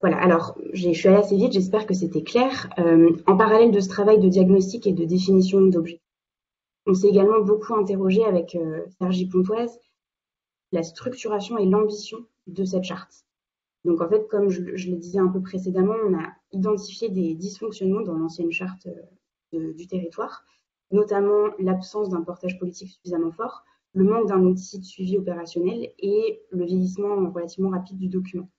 Voilà, alors je suis allée assez vite, j'espère que c'était clair. Euh, en parallèle de ce travail de diagnostic et de définition d'objectifs, on s'est également beaucoup interrogé avec euh, Sergi Pontoise la structuration et l'ambition de cette charte. Donc en fait, comme je, le disais un peu précédemment, on a identifié des dysfonctionnements dans l'ancienne charte euh, du territoire, notamment l'absence d'un portage politique suffisamment fort, le manque d'un outil de suivi opérationnel et le vieillissement relativement rapide du document.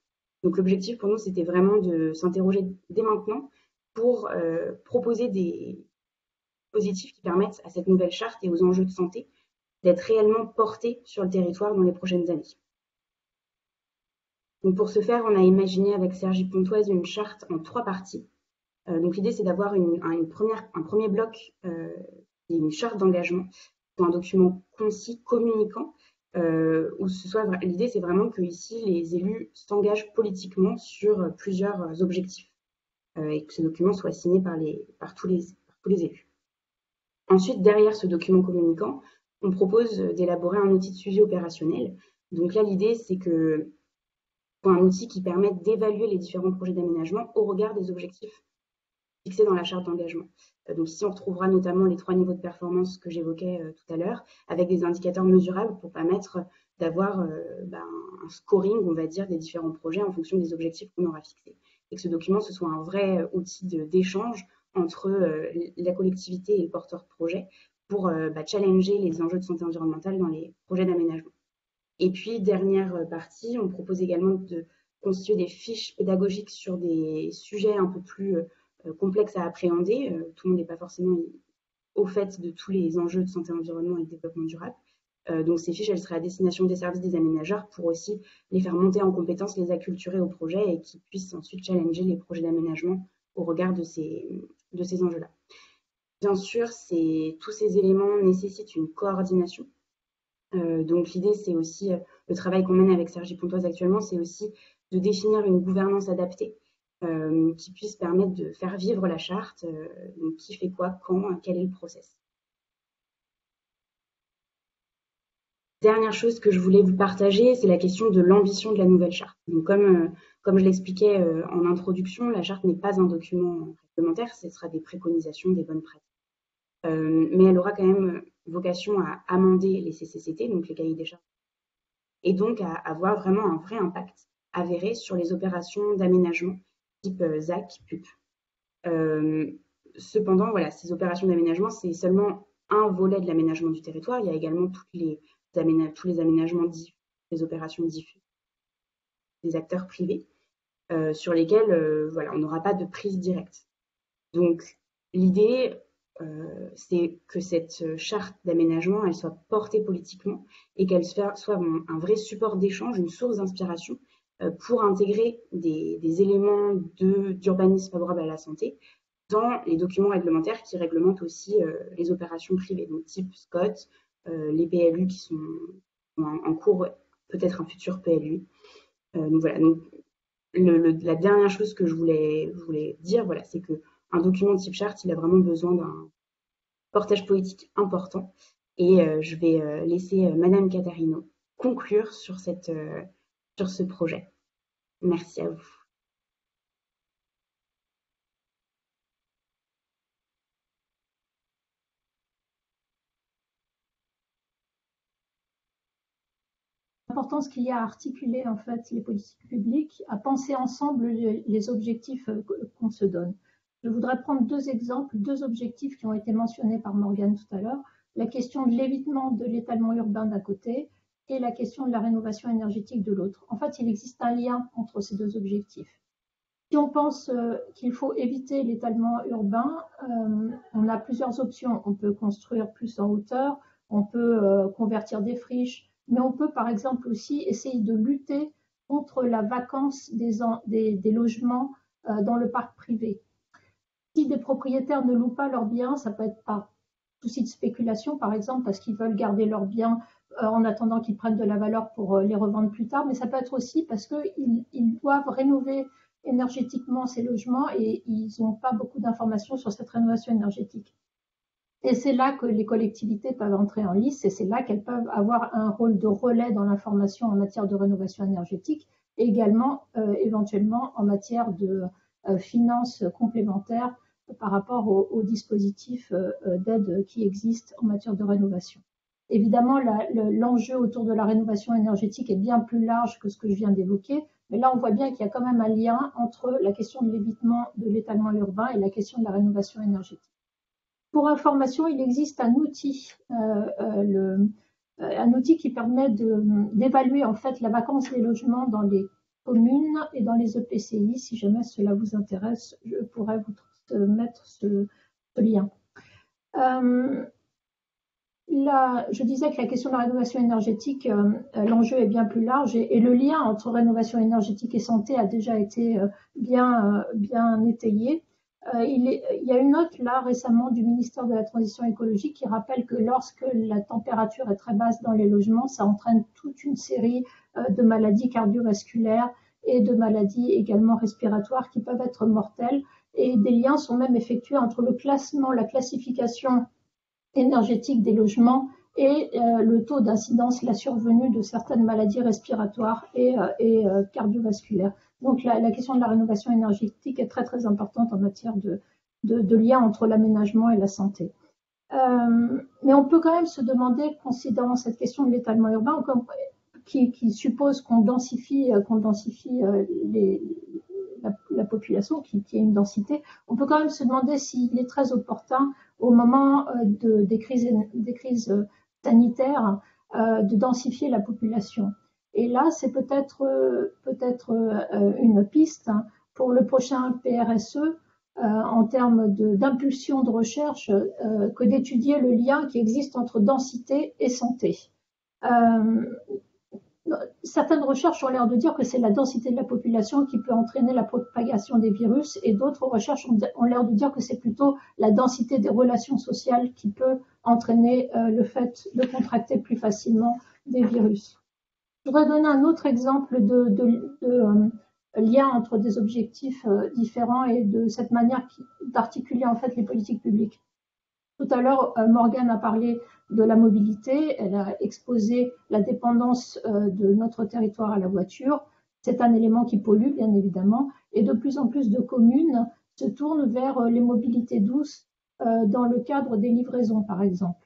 Donc l'objectif pour nous, c'était vraiment de s'interroger dès maintenant pour euh, proposer des positifs qui permettent à cette nouvelle charte et aux enjeux de santé d'être réellement portés sur le territoire dans les prochaines années. Donc pour ce faire, on a imaginé avec Sergi Pontoise une charte en trois parties. Euh, donc l'idée, c'est d'avoir une, un premier bloc, euh, une charte d'engagement, un document concis, communicant, euh, où ce soit l'idée, c'est vraiment que ici les élus s'engagent politiquement sur plusieurs objectifs et que ce document soit signé par, les, par, tous les, tous les élus. Ensuite, derrière ce document communicant, on propose d'élaborer un outil de suivi opérationnel. Donc là, l'idée, c'est que un outil qui permette d'évaluer les différents projets d'aménagement au regard des objectifs fixés dans la charte d'engagement. Euh, donc ici, on retrouvera notamment les trois niveaux de performance que j'évoquais euh, tout à l'heure, avec des indicateurs mesurables pour permettre d'avoir euh, ben, un scoring, on va dire, des différents projets en fonction des objectifs qu'on aura fixés. Et que ce document, ce soit un vrai outil d'échange entre la collectivité et le porteur de projet pour bah, challenger les enjeux de santé environnementale dans les projets d'aménagement. Et puis, dernière partie, on propose également de constituer des fiches pédagogiques sur des sujets un peu plus euh, euh, complexes à appréhender. Tout le monde n'est pas forcément au fait de tous les enjeux de santé, environnement et de développement durable. donc ces fiches, elles seraient à destination des services des aménageurs pour aussi les faire monter en compétences, les acculturer au projet et qu'ils puissent ensuite challenger les projets d'aménagement au regard de ces, de ces enjeux-là. Bien sûr, tous ces éléments nécessitent une coordination euh, donc l'idée, c'est aussi, euh, le travail qu'on mène avec Sergi Pontoise actuellement, c'est aussi de définir une gouvernance adaptée euh, qui puisse permettre de faire vivre la charte, donc qui fait quoi, quand, quel est le process. Dernière chose que je voulais vous partager, c'est la question de l'ambition de la nouvelle charte. Donc comme, comme je l'expliquais en introduction, la charte n'est pas un document réglementaire, ce sera des préconisations, des bonnes pratiques. mais elle aura quand même vocation à amender les CCCT, donc les cahiers des charges, et donc à avoir vraiment un vrai impact avéré sur les opérations d'aménagement type euh, ZAC, PUP. Euh, cependant, voilà, ces opérations d'aménagement, c'est seulement un volet de l'aménagement du territoire. Il y a également les, tous les aménagements diffus, les opérations diffuses des acteurs privés, euh, sur lesquels voilà, on n'aura pas de prise directe. Donc, l'idée, c'est que cette charte d'aménagement, elle soit portée politiquement et qu'elle soit un, vrai support d'échange, une source d'inspiration pour intégrer des, éléments d'urbanisme favorable à la santé dans les documents réglementaires qui réglementent aussi les opérations privées, donc type SCOT, les PLU qui sont en, cours, peut-être un futur PLU. donc voilà, donc la dernière chose que je voulais, dire, voilà, c'est que un document type charte, il a vraiment besoin d'un portage politique important. Et euh, je vais euh, laisser euh, Madame Catarino conclure sur, cette, ce projet. Merci à vous. l'importance qu'il y a à articuler en fait les politiques publiques, à penser ensemble les objectifs euh, qu'on se donne. Je voudrais prendre deux exemples, deux objectifs qui ont été mentionnés par Morgane tout à l'heure. La question de l'évitement de l'étalement urbain d'un côté et la question de la rénovation énergétique de l'autre. En fait, il existe un lien entre ces deux objectifs. Si on pense euh, qu'il faut éviter l'étalement urbain, euh, on a plusieurs options. On peut construire plus en hauteur, on peut euh, convertir des friches, mais on peut par exemple aussi essayer de lutter contre la vacance des, des, logements dans le parc privé. Si des propriétaires ne louent pas leurs biens, ça peut être par souci de spéculation, par exemple, parce qu'ils veulent garder leurs biens en attendant qu'ils prennent de la valeur pour les revendre plus tard, mais ça peut être aussi parce qu'ils ils doivent rénover énergétiquement ces logements et ils n'ont pas beaucoup d'informations sur cette rénovation énergétique. Et c'est là que les collectivités peuvent entrer en lice et c'est là qu'elles peuvent avoir un rôle de relais dans l'information en matière de rénovation énergétique et également euh, éventuellement en matière de euh, finances complémentaires par rapport aux, dispositifs euh, d'aide qui existent en matière de rénovation. Évidemment, l'enjeu autour de la rénovation énergétique est bien plus large que ce que je viens d'évoquer, mais là, on voit bien qu'il y a quand même un lien entre la question de l'évitement de l'étalement urbain et la question de la rénovation énergétique. Pour information, il existe un outil, euh, euh, euh, un outil qui permet d'évaluer en fait la vacance des logements dans les communes et dans les EPCI. Si jamais cela vous intéresse, je pourrais vous mettre ce, lien je disais que la question de la rénovation énergétique, euh, euh, l'enjeu est bien plus large et, le lien entre rénovation énergétique et santé a déjà été euh, bien, bien étayé. Il, il, y a une note là récemment du ministère de la Transition écologique qui rappelle que lorsque la température est très basse dans les logements, ça entraîne toute une série de maladies cardiovasculaires et de maladies également respiratoires qui peuvent être mortelles. Et des liens sont même effectués entre le classement, la classification énergétique des logements et euh, le taux d'incidence, la survenue de certaines maladies respiratoires et, euh, euh, cardiovasculaires. Donc la, question de la rénovation énergétique est très très importante en matière de, lien entre l'aménagement et la santé. mais on peut quand même se demander, considérant cette question de l'étalement urbain, qui, qui, suppose qu'on densifie, qu'on densifie les, la, population, qui, qui, est une densité, on peut quand même se demander s'il est très opportun au moment euh, de, des, crises, euh, sanitaires euh, de densifier la population. Et là, c'est peut-être peut-être une piste hein, pour le prochain PRSE en termes d'impulsion de, recherche que d'étudier le lien qui existe entre densité et santé certaines recherches ont l'air de dire que c'est la densité de la population qui peut entraîner la propagation des virus et d'autres recherches ont, l'air de dire que c'est plutôt la densité des relations sociales qui peut entraîner euh, le fait de contracter plus facilement des virus. Je voudrais donner un autre exemple de, euh, lien entre des objectifs euh, différents et de cette manière d'articuler en fait les politiques publiques. Tout à l'heure, Morgane a parlé de la mobilité. Elle a exposé la dépendance euh, de notre territoire à la voiture. C'est un élément qui pollue, bien évidemment, et de plus en plus de communes se tournent vers euh, les mobilités douces euh, dans le cadre des livraisons, par exemple.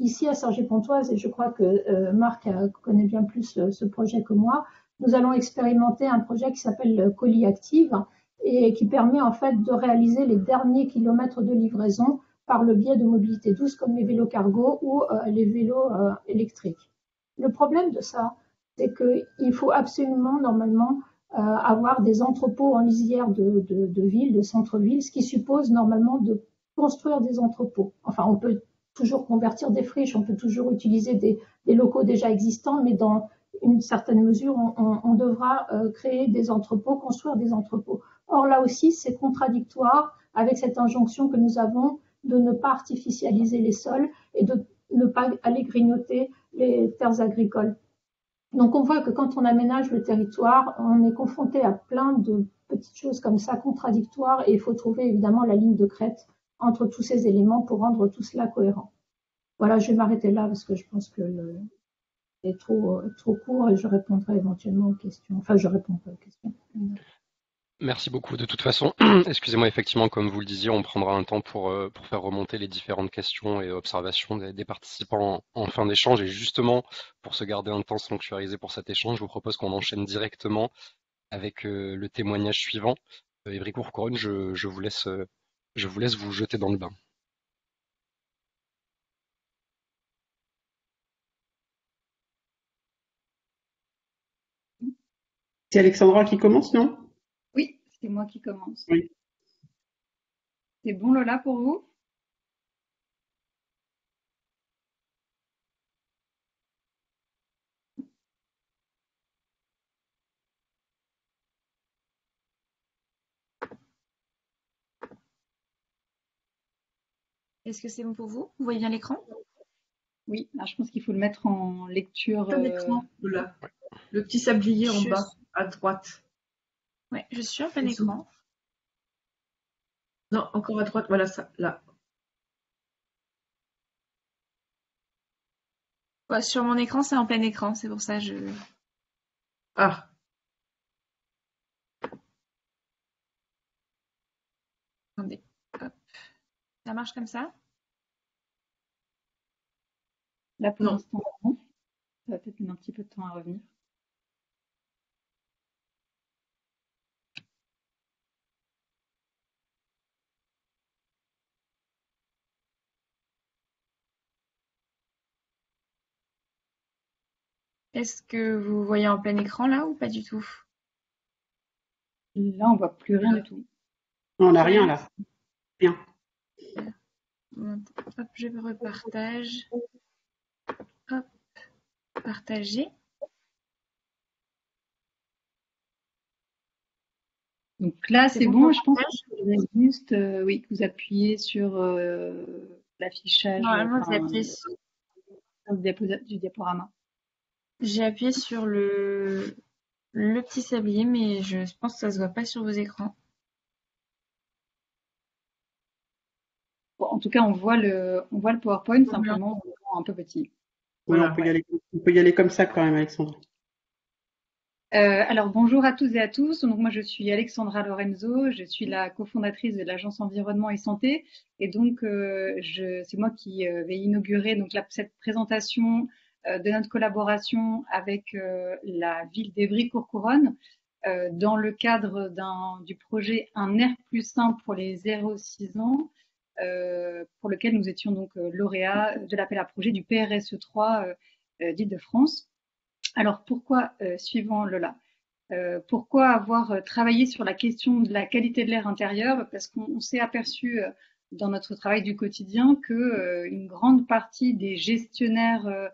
Ici à Sergi-Pontoise, et je crois que Marc connaît bien plus ce projet que moi, nous allons expérimenter un projet qui s'appelle Colis Active et qui permet en fait de réaliser les derniers kilomètres de livraison par le biais de mobilité douce comme les vélos cargo ou euh, les vélos euh, électriques. Le problème de ça, c'est qu'il faut absolument, normalement, euh, avoir des entrepôts en lisière de, ville, de centre-ville, ce qui suppose normalement de construire des entrepôts. Enfin, on peut toujours convertir des friches, on peut toujours utiliser des, locaux déjà existants, mais dans une certaine mesure, on, devra créer des entrepôts, construire des entrepôts. Or, là aussi, c'est contradictoire avec cette injonction que nous avons de ne pas artificialiser les sols et de ne pas aller grignoter les terres agricoles. Donc on voit que quand on aménage le territoire, on est confronté à plein de petites choses comme ça contradictoires et il faut trouver évidemment la ligne de crête entre tous ces éléments pour rendre tout cela cohérent. Voilà, je vais m'arrêter là parce que je pense que c'est trop, trop court et je répondrai éventuellement aux questions. Enfin, je répondrai aux questions. Merci beaucoup. De toute façon, excusez-moi, effectivement, comme vous le disiez, on prendra un temps pour, euh, pour faire remonter les différentes questions et observations des, participants en, fin d'échange. Et justement, pour se garder un temps sanctuarisé pour cet échange, je vous propose qu'on enchaîne directement avec euh, le témoignage suivant. Euh, Évricourt Couronne, je, je vous laisse, je vous laisse vous jeter dans le bain. C'est Alexandra qui commence, non? C'est moi qui commence. Oui. C'est bon Lola pour vous? Est-ce que c'est bon pour vous? Vous voyez bien l'écran? Oui, alors je pense qu'il faut le mettre en lecture. Euh, Lola. Le petit sablier en bas, à droite. Ouais, je suis en plein écran. Non, encore à droite, voilà ça, là. Ouais, sur mon écran, c'est en plein écran, c'est pour ça que je. Ah, Attendez. Hop. Ça marche comme ça? Là pour l'instant. Ça va peut-être mettre un petit peu de temps à revenir. Est-ce que vous voyez en plein écran là ou pas du tout? Là, on voit plus rien du tout. Non, on n'a rien là. Rien. Hop, je repartage. Hop, partager. Donc là, C'est bon Je pense partage qu'il faudrait juste, euh, oui, que vous appuyez sur euh, l'affichage Normalement, enfin, sur- diapo- du diaporama. J'ai appuyé sur le, le petit sablier, mais je pense que ça se voit pas sur vos écrans. Bon, en tout cas, on voit le, on voit le PowerPoint, simplement un peu petit. Voilà, on, peut y aller, on peut y aller comme ça quand même, Alexandra. Euh, alors bonjour à toutes et à tous. Donc moi je suis Alexandra Lorenzo, je suis la cofondatrice de l'agence environnement et santé et donc euh, je, c'est moi qui euh, vais inaugurer donc la, cette présentation euh, de notre collaboration avec euh, la ville d'Evry-Courcouronnes euh, dans le cadre du projet Un air plus sain pour les 0-6 ans euh, pour lequel nous étions donc euh, lauréats de l'appel à projet du PRSE 3 euh, euh, d'Île-de-France. Alors pourquoi, euh, suivant Lola, euh, pourquoi avoir euh, travaillé sur la question de la qualité de l'air intérieur? Parce qu'on on s'est aperçu euh, dans notre travail du quotidien que euh, une grande partie des gestionnaires, euh,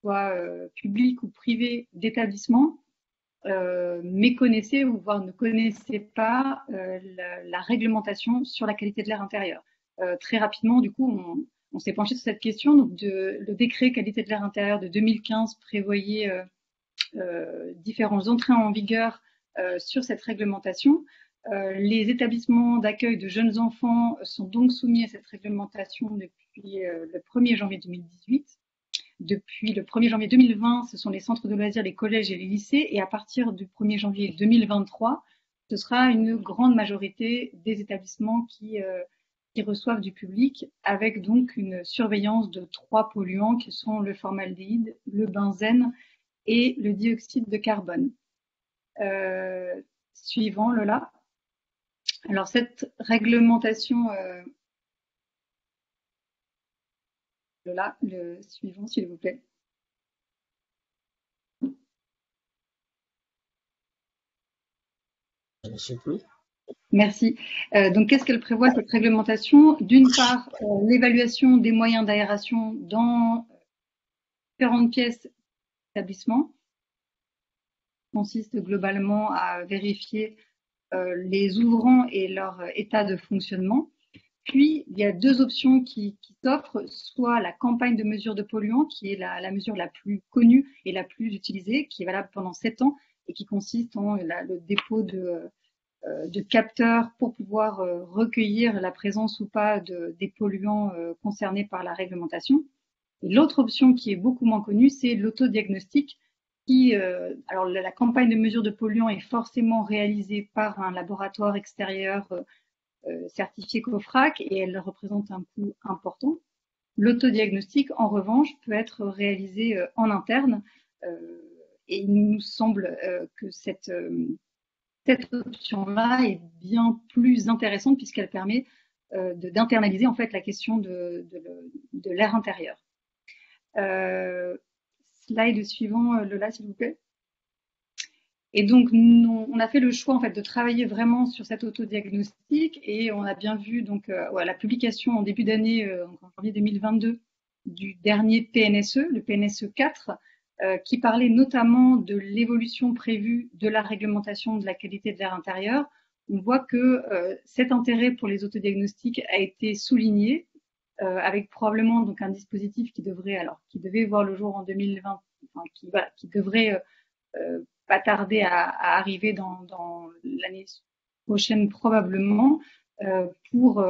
soit euh, publics ou privés d'établissements, euh, méconnaissaient ou voire ne connaissaient pas euh, la, réglementation sur la qualité de l'air intérieur. Euh, très rapidement, du coup, on, s'est penché sur cette question. Donc, le décret qualité de l'air intérieur de 2015 prévoyait différentes entrées en vigueur sur cette réglementation. Les établissements d'accueil de jeunes enfants sont donc soumis à cette réglementation depuis le 1er janvier 2018. Depuis le 1er janvier 2020, ce sont les centres de loisirs, les collèges et les lycées. Et à partir du 1er janvier 2023, ce sera une grande majorité des établissements qui, euh, qui reçoivent du public, avec donc une surveillance de trois polluants qui sont le formaldéhyde, le benzène et le dioxyde de carbone. Euh, suivant, Lola. Alors cette réglementation, euh, Lola, le suivant s'il vous plaît. Merci. Euh, donc, qu'est-ce qu'elle prévoit cette réglementation? D'une part, euh, l'évaluation des moyens d'aération dans différentes pièces d'établissement consiste globalement à vérifier euh, les ouvrants et leur état de fonctionnement. Puis, il y a deux options qui, s'offrent, soit la campagne de mesure de polluants, qui est la, la, mesure la plus connue et la plus utilisée, qui est valable pendant sept ans et qui consiste en la, le dépôt de, euh, de capteurs pour pouvoir euh, recueillir la présence ou pas de, des polluants euh, concernés par la réglementation. Et l'autre option qui est beaucoup moins connue, c'est l'autodiagnostic, qui, alors la, campagne de mesure de polluants est forcément réalisée par un laboratoire extérieur certifié COFRAC et elle représente un coût important. L'autodiagnostic, en revanche, peut être réalisé en interne et il nous semble que cette, option-là est bien plus intéressante puisqu'elle permet euh, d'internaliser en fait la question de, l'air intérieur. Euh, slide suivant, euh, Lola, s'il vous plaît. Et donc, on a fait le choix en fait de travailler vraiment sur cet autodiagnostic et on a bien vu donc la publication en début d'année, en janvier 2022, du dernier PNSE, le PNSE 4, qui parlait notamment de l'évolution prévue de la réglementation de la qualité de l'air intérieur. On voit que euh, cet intérêt pour les autodiagnostics a été souligné euh, avec probablement donc un dispositif qui devrait alors qui devait voir le jour en 2020, enfin, qui, devrait euh, pas tarder à, arriver dans, l'année prochaine probablement pour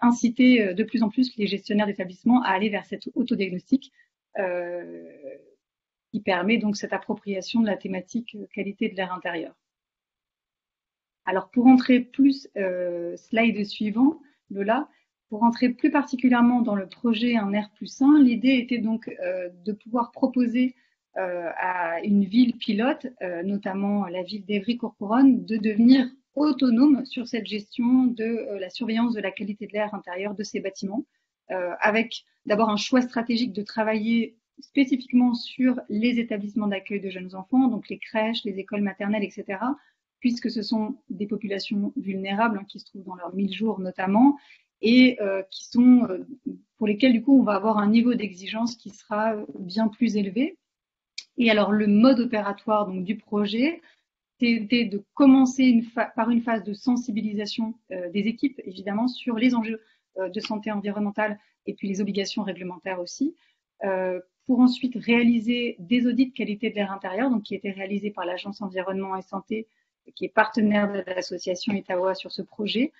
inciter de plus en plus les gestionnaires d'établissements à aller vers cet autodiagnostic qui permet donc cette appropriation de la thématique qualité de l'air intérieur. Alors pour entrer plus, euh, slide suivant, Lola, pour entrer plus particulièrement dans le projet Un air plus sain, l'idée était donc euh, de pouvoir proposer euh, à une ville pilote, euh, notamment la ville d'Evry-Courcouronne, de devenir autonome sur cette gestion de euh, la surveillance de la qualité de l'air intérieur de ces bâtiments, avec d'abord un choix stratégique de travailler spécifiquement sur les établissements d'accueil de jeunes enfants, donc les crèches, les écoles maternelles, etc., puisque ce sont des populations vulnérables hein, qui se trouvent dans leurs mille jours notamment, et euh, qui sont euh, pour lesquelles du coup on va avoir un niveau d'exigence qui sera bien plus élevé. Et alors le mode opératoire du projet, c'était de commencer par une phase de sensibilisation euh, des équipes évidemment sur les enjeux de santé environnementale et puis les obligations réglementaires aussi, pour ensuite réaliser des audits de qualité de l'air intérieur, donc qui étaient réalisés par l'Agence environnement et santé qui est partenaire de l'association Etawa sur ce projet,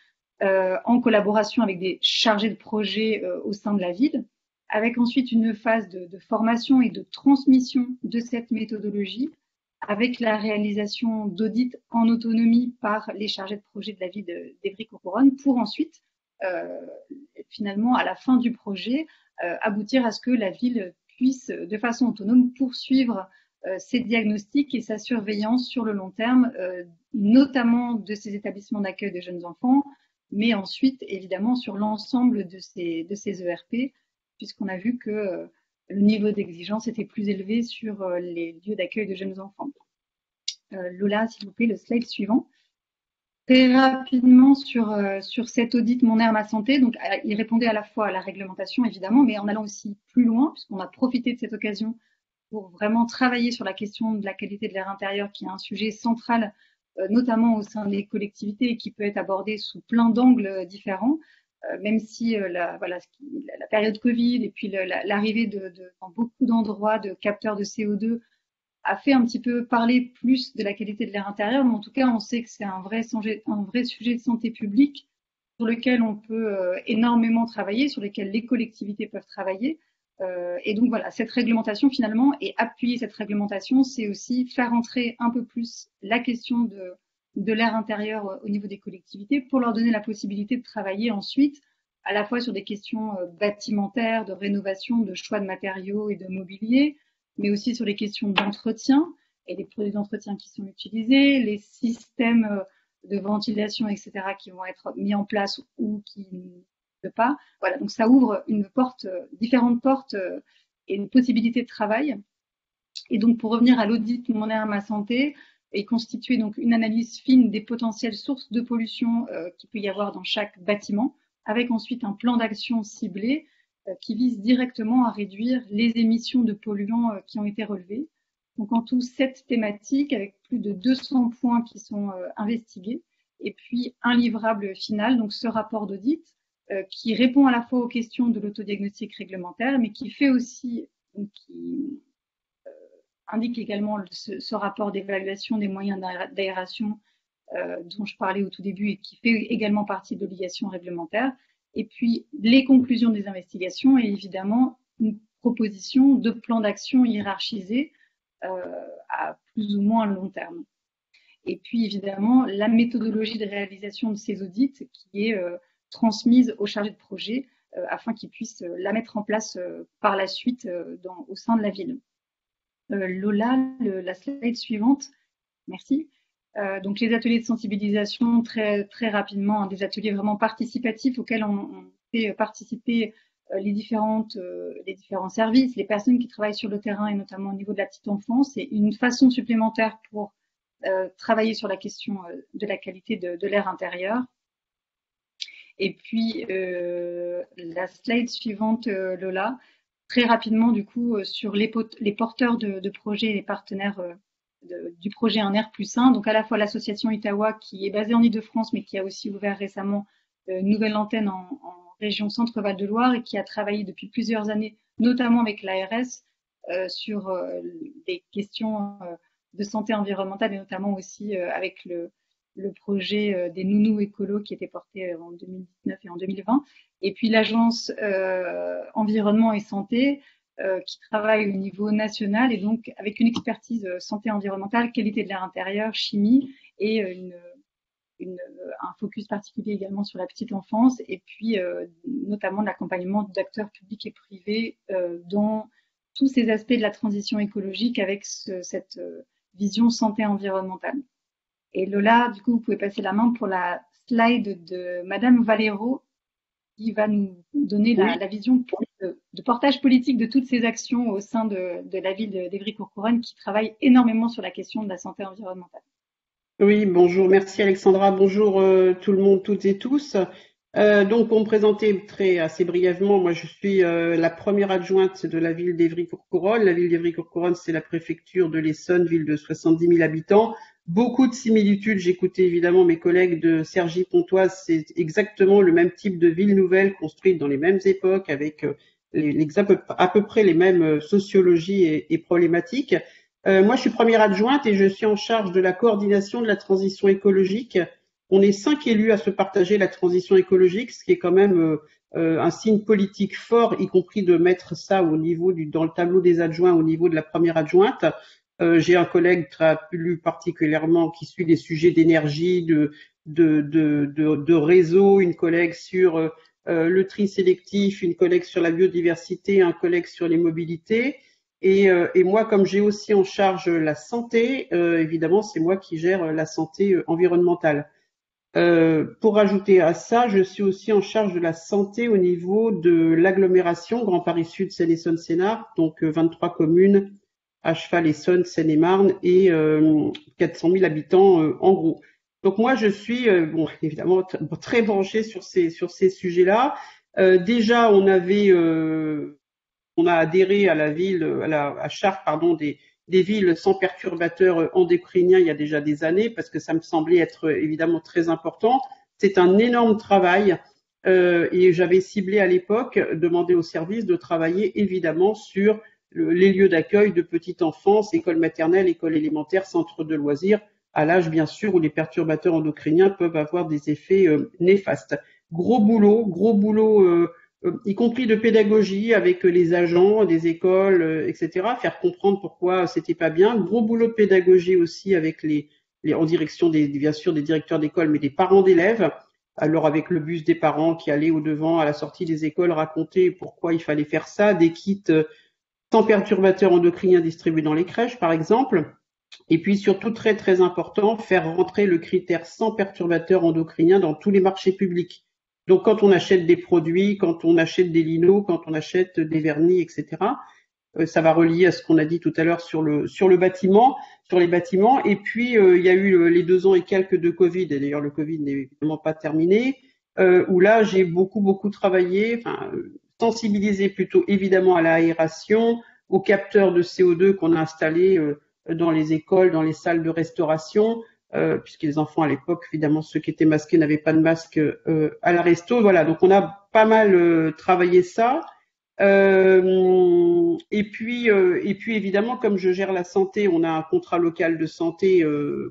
euh, en collaboration avec des chargés de projet euh, au sein de la ville, avec ensuite une phase de, formation et de transmission de cette méthodologie, avec la réalisation d'audits en autonomie par les chargés de projet de la ville d'Evry-Couronne, pour ensuite, euh, finalement, à la fin du projet, euh, aboutir à ce que la ville puisse, de façon autonome, poursuivre euh, ces diagnostics et sa surveillance sur le long terme, notamment de ces établissements d'accueil de jeunes enfants, mais ensuite évidemment sur l'ensemble de ces, de ces ERP, puisqu'on a vu que euh, le niveau d'exigence était plus élevé sur les lieux d'accueil de jeunes enfants. Lola, s'il vous plaît, le slide suivant. Très rapidement sur, cet audit Mon Air, Ma Santé, donc il répondait à la fois à la réglementation évidemment, mais en allant aussi plus loin, puisqu'on a profité de cette occasion pour vraiment travailler sur la question de la qualité de l'air intérieur, qui est un sujet central, euh, notamment au sein des collectivités, et qui peut être abordé sous plein d'angles euh, différents, euh, même si la, voilà, la période Covid et puis l'arrivée de, dans beaucoup d'endroits de capteurs de CO2 a fait un petit peu parler plus de la qualité de l'air intérieur, mais en tout cas, on sait que c'est un vrai, sujet de santé publique sur lequel on peut énormément travailler, sur lequel les collectivités peuvent travailler. Euh, et donc voilà, cette réglementation finalement, et appuyer cette réglementation, c'est aussi faire entrer un peu plus la question de, de l'air intérieur euh, au niveau des collectivités pour leur donner la possibilité de travailler ensuite à la fois sur des questions euh, bâtimentaires, de rénovation, de choix de matériaux et de mobilier, mais aussi sur les questions d'entretien et des produits d'entretien qui sont utilisés, les systèmes de ventilation, etc., qui vont être mis en place ou qui pas. Voilà, donc ça ouvre une porte, euh, différentes portes euh, et une possibilité de travail. Et donc pour revenir à l'audit Mon air, ma santé, et constituer donc une analyse fine des potentielles sources de pollution euh, qu'il peut y avoir dans chaque bâtiment, avec ensuite un plan d'action ciblé qui vise directement à réduire les émissions de polluants qui ont été relevées. Donc en tout, sept thématiques avec plus de 200 points qui sont investigués, et puis un livrable final, donc ce rapport d'audit, euh, qui répond à la fois aux questions de l'autodiagnostic réglementaire, mais qui fait aussi, euh, indique également ce, rapport d'évaluation des moyens d'aération euh, dont je parlais au tout début et qui fait également partie de l'obligation réglementaire. Et puis les conclusions des investigations et évidemment une proposition de plan d'action hiérarchisé à plus ou moins long terme. Et puis évidemment, la méthodologie de réalisation de ces audits qui est transmise aux chargés de projet afin qu'ils puissent la mettre en place par la suite au sein de la ville. Lola, la slide suivante. Merci. Euh, donc les ateliers de sensibilisation très rapidement, hein, des ateliers vraiment participatifs auxquels on, fait participer euh, les euh, différents services, les personnes qui travaillent sur le terrain et notamment au niveau de la petite enfance. C'est une façon supplémentaire pour travailler sur la question de la qualité de l'air intérieur. Et puis la slide suivante, Lola, très rapidement du coup sur les, les porteurs de, projets et les partenaires du projet Un air plus sain. Donc à la fois l'association Itawa qui est basée en Ile-de-France mais qui a aussi ouvert récemment euh, une nouvelle antenne en, région Centre-Val de Loire et qui a travaillé depuis plusieurs années, notamment avec l'ARS, euh, sur euh, des questions de santé environnementale et notamment aussi avec le, le projet des nounous écolos qui était porté en 2019 et en 2020. Et puis l'agence environnement et santé euh, qui travaille au niveau national et donc avec une expertise euh, santé environnementale, qualité de l'air intérieur, chimie et euh, un focus particulier également sur la petite enfance et puis notamment l'accompagnement d'acteurs publics et privés dans tous ces aspects de la transition écologique avec ce, cette vision santé environnementale. Et Lola, du coup, vous pouvez passer la main pour la slide de Madame Valero qui va nous donner la, la vision de, de, portage politique de toutes ces actions au sein de, de la ville d'Evry-Courcouronne qui travaille énormément sur la question de la santé environnementale. Oui, bonjour, merci Alexandra, bonjour euh, tout le monde, toutes et tous. Euh, donc, pour me présenter très assez brièvement, moi je suis euh, la première adjointe de la ville d'Evry-Courcouronne. La ville d'Evry-Courcouronne, c'est la préfecture de l'Essonne, ville de 70 000 habitants. Beaucoup de similitudes. J'écoutais évidemment mes collègues de Sergi Pontoise. C'est exactement le même type de ville nouvelle construite dans les mêmes époques avec euh, les, à peu près les mêmes euh, sociologies et, problématiques. Euh, moi, je suis première adjointe et je suis en charge de la coordination de la transition écologique. On est cinq élus à se partager la transition écologique, ce qui est quand même un signe politique fort, y compris de mettre ça au niveau du, dans le tableau des adjoints, au niveau de la première adjointe. Euh, j'ai un collègue plus particulièrement qui suit des sujets d'énergie, de, de, de, de, réseau, une collègue sur euh, le tri sélectif, une collègue sur la biodiversité, un collègue sur les mobilités. Et, euh, et moi, comme j'ai aussi en charge la santé, évidemment, c'est moi qui gère la santé environnementale. pour ajouter à ça, je suis aussi en charge de la santé au niveau de l'agglomération Grand Paris Sud, Seine-et-Saône-Sénart, donc 23 communes à cheval Essonne, Seine-et-Marne et 400 000 habitants euh, en gros. Donc moi je suis euh, bon évidemment très branchée sur ces sur ces sujets-là. Euh, déjà on avait on a adhéré à la ville à la à pardon des des villes sans perturbateurs endocriniens il y a déjà des années parce que ça me semblait être évidemment très important. C'est un énorme travail euh, et j'avais ciblé à l'époque demandé au service de travailler évidemment sur les lieux d'accueil de petite enfance, école maternelle, école élémentaire, centre de loisirs, à l'âge bien sûr où les perturbateurs endocriniens peuvent avoir des effets euh, néfastes. Gros boulot, gros boulot, euh, euh, y compris de pédagogie avec les agents des écoles, etc. Faire comprendre pourquoi c'était pas bien. Gros boulot de pédagogie aussi avec les, les en direction des bien sûr des directeurs d'école, mais des parents d'élèves. Alors avec le bus des parents qui allaient au devant à la sortie des écoles raconter pourquoi il fallait faire ça, des kits sans perturbateurs endocriniens distribués dans les crèches, par exemple. Et puis surtout, très très important, faire rentrer le critère sans perturbateurs endocriniens dans tous les marchés publics. Donc quand on achète des produits, quand on achète des linos, quand on achète des vernis, etc., euh, ça va relier à ce qu'on a dit tout à l'heure sur le sur le bâtiment, sur les bâtiments. Et puis euh, il y a eu les deux ans et quelques de Covid. Et d'ailleurs le Covid n'est évidemment pas terminé. Euh, où là j'ai beaucoup beaucoup travaillé, sensibiliser plutôt évidemment à l'aération, aux capteurs de CO2 qu'on a installés euh, dans les écoles, dans les salles de restauration, euh, puisque les enfants à l'époque, évidemment, ceux qui étaient masqués n'avaient pas de masque euh, à la resto. Voilà, donc on a pas mal travaillé ça. Euh, et puis, et puis évidemment, comme je gère la santé, on a un contrat local de santé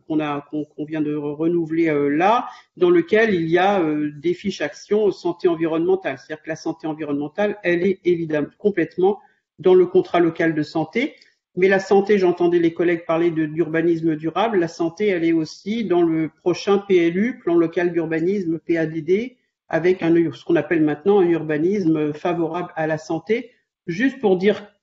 qu'on a qu'on vient de renouveler là, dans lequel il y a des fiches actions santé environnementale. C'est-à-dire que la santé environnementale, elle est évidemment complètement dans le contrat local de santé. Mais la santé, j'entendais les collègues parler d'urbanisme durable. La santé, elle est aussi dans le prochain PLU, plan local d'urbanisme, PADD, avec un, ce qu'on appelle maintenant un urbanisme favorable à la santé. Juste pour dire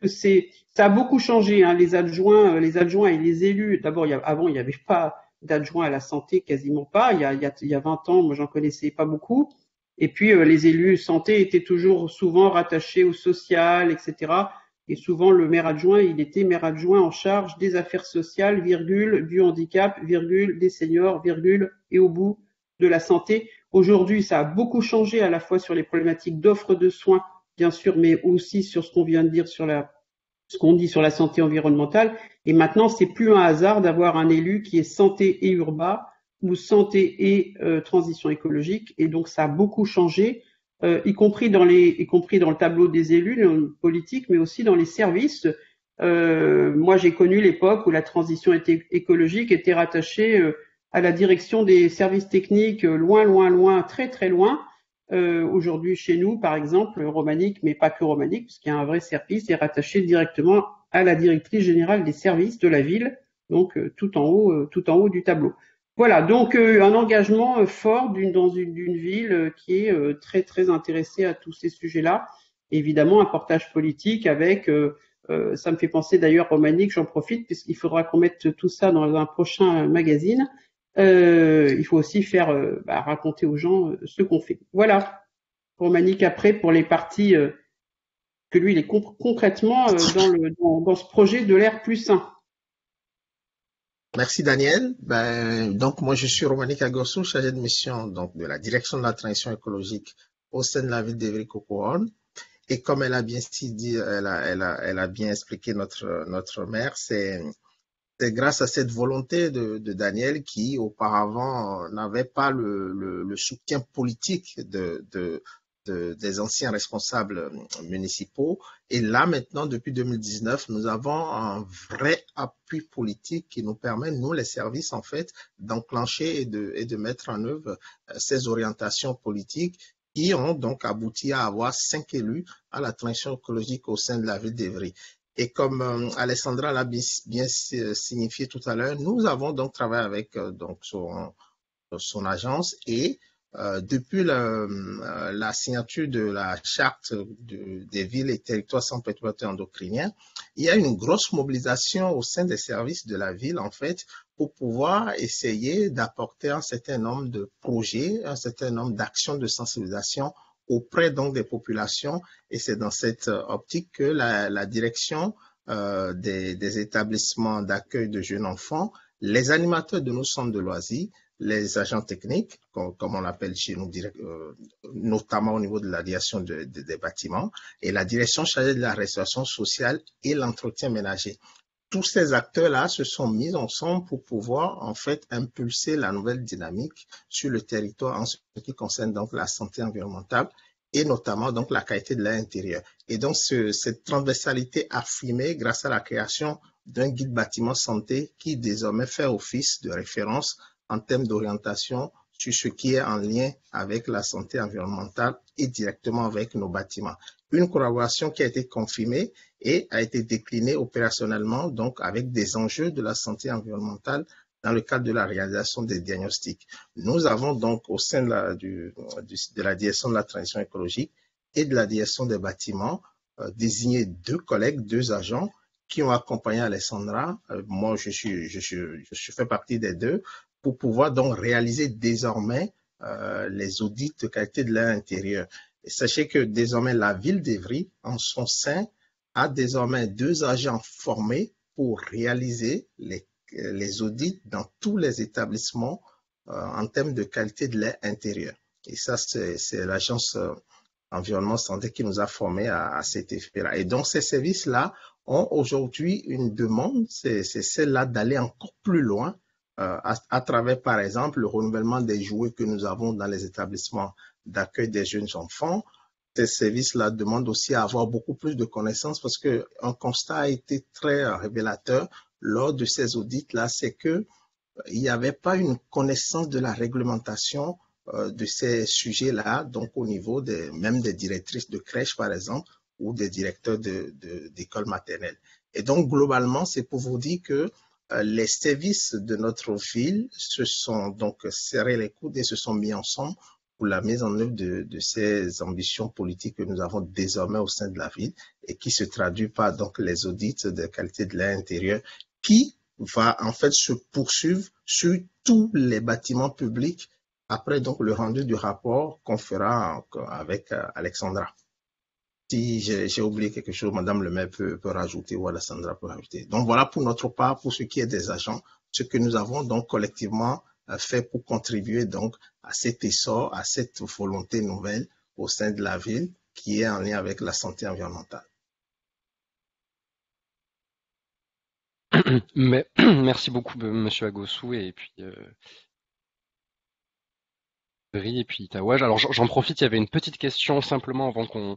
que c'est, ça a beaucoup changé. Hein, les adjoints, les adjoints et les élus. D'abord, avant, il n'y avait pas d'adjoints à la santé, quasiment pas. Il y a, il y a, il y a 20 ans, moi, j'en connaissais pas beaucoup. Et puis, euh, les élus santé étaient toujours souvent rattachés au social, etc. Et souvent, le maire adjoint, il était maire adjoint en charge des affaires sociales, virgule, du handicap, virgule, des seniors, virgule, et au bout de la santé. Aujourd'hui, ça a beaucoup changé à la fois sur les problématiques d'offres de soins, bien sûr, mais aussi sur ce qu'on vient de dire sur la, ce qu'on dit sur la santé environnementale. Et maintenant, c'est plus un hasard d'avoir un élu qui est santé et urbain ou santé et euh, transition écologique. Et donc, ça a beaucoup changé, euh, y compris dans les, y compris dans le tableau des élus politiques, mais aussi dans les services. Euh, moi, j'ai connu l'époque où la transition écologique était rattachée à la direction des services techniques, euh, loin, loin, loin, très, très loin. Aujourd'hui, chez nous, par exemple, Romanique, mais pas que Romanique, puisqu'il y a un vrai service, est rattaché directement à la directrice générale des services de la ville, donc tout en haut, tout en haut du tableau. Voilà, donc euh, un engagement euh, fort dans une, ville euh, qui est très très intéressée à tous ces sujets-là. Évidemment, un portage politique avec, ça me fait penser d'ailleurs Romanique, j'en profite puisqu'il faudra qu'on mette tout ça dans un prochain magazine. Il faut aussi faire bah, raconter aux gens ce qu'on fait. Voilà, Romanique après pour les parties que lui il est concrètement dans, dans ce projet de l'air plus sain. Merci Daniel. Ben, donc moi je suis Romanique Agossou, chargé de mission donc de la direction de la transition écologique au sein de la ville devry cocoron Et comme elle a bien dit, elle a, elle a bien expliqué notre notre maire, c'est c'est grâce à cette volonté de, Daniel qui auparavant n'avait pas le, soutien politique de, de, des anciens responsables municipaux. Et là, maintenant, depuis 2019, nous avons un vrai appui politique qui nous permet, nous, les services, en fait, d'enclencher et de, et de mettre en œuvre euh, ces orientations politiques qui ont donc abouti à avoir cinq élus à la transition écologique au sein de la ville d'Evry. Et comme euh, Alessandra l'a bien, signifié tout à l'heure, nous avons donc travaillé avec euh, donc son, son agence et euh, depuis la, euh, signature de la charte de, des villes et territoires sans perturbateurs endocriniens, il y a une grosse mobilisation au sein des services de la ville, en fait, pour pouvoir essayer d'apporter un certain nombre de projets, un certain nombre d'actions de sensibilisation auprès donc des populations. Et c'est dans cette optique que la, la direction euh, des, des établissements d'accueil de jeunes enfants, les animateurs de nos centres de loisirs, les agents techniques, comme, on l'appelle chez nous, euh, notamment au niveau de la direction de, des bâtiments, et la direction chargée de la restauration sociale et l'entretien ménager. Tous ces acteurs-là se sont mis ensemble pour pouvoir en fait impulser la nouvelle dynamique sur le territoire en ce qui concerne donc la santé environnementale et notamment donc la qualité de l'air intérieur. Et donc ce, cette transversalité affirmée grâce à la création d'un guide bâtiment santé qui désormais fait office de référence en termes d'orientation sur ce qui est en lien avec la santé environnementale et directement avec nos bâtiments. Une collaboration qui a été confirmée et a été déclinée opérationnellement, donc avec des enjeux de la santé environnementale dans le cadre de la réalisation des diagnostics. Nous avons donc au sein de la, direction de la transition écologique et de la direction des bâtiments euh, désigné deux collègues, deux agents qui ont accompagné Alessandra. Euh, moi, je suis, je suis, je fais partie des deux pour pouvoir donc réaliser désormais euh, les audits de qualité de l'air intérieur. Sachez que désormais la ville d'Evry, en son sein, a désormais deux agents formés pour réaliser les, les audits dans tous les établissements euh, en termes de qualité de l'air intérieur. Et ça, c'est l'agence euh, environnement santé qui nous a formés à, cet effet-là. Et donc, ces services-là ont aujourd'hui une demande, c'est celle-là d'aller encore plus loin euh, à, travers, par exemple, le renouvellement des jouets que nous avons dans les établissements d'accueil des jeunes enfants. Ces services-là demandent aussi à avoir beaucoup plus de connaissances parce qu'un constat a été très révélateur lors de ces audits-là, c'est que euh, il n'y avait pas une connaissance de la réglementation euh, de ces sujets-là, donc au niveau des, même des directrices de crèche, par exemple, ou des directeurs d'école de, maternelle. Et donc, globalement, c'est pour vous dire que euh, les services de notre ville se sont donc serrés les coudes et se sont mis ensemble pour la mise en œuvre de, ces ambitions politiques que nous avons désormais au sein de la ville et qui se traduit par donc les audits de qualité de l'air intérieur qui va en fait se poursuivre sur tous les bâtiments publics après donc le rendu du rapport qu'on fera avec euh, Alexandra. Si j'ai oublié quelque chose, Madame le maire peut, peut, rajouter ou Alexandra peut rajouter. Donc voilà pour notre part, pour ce qui est des agents, ce que nous avons donc collectivement fait pour contribuer donc à cet essor, à cette volonté nouvelle au sein de la ville qui est en lien avec la santé environnementale. Mais, merci beaucoup, Monsieur Agossou, et puis euh, et puis Tawaj. Alors j'en profite, il y avait une petite question simplement avant qu'on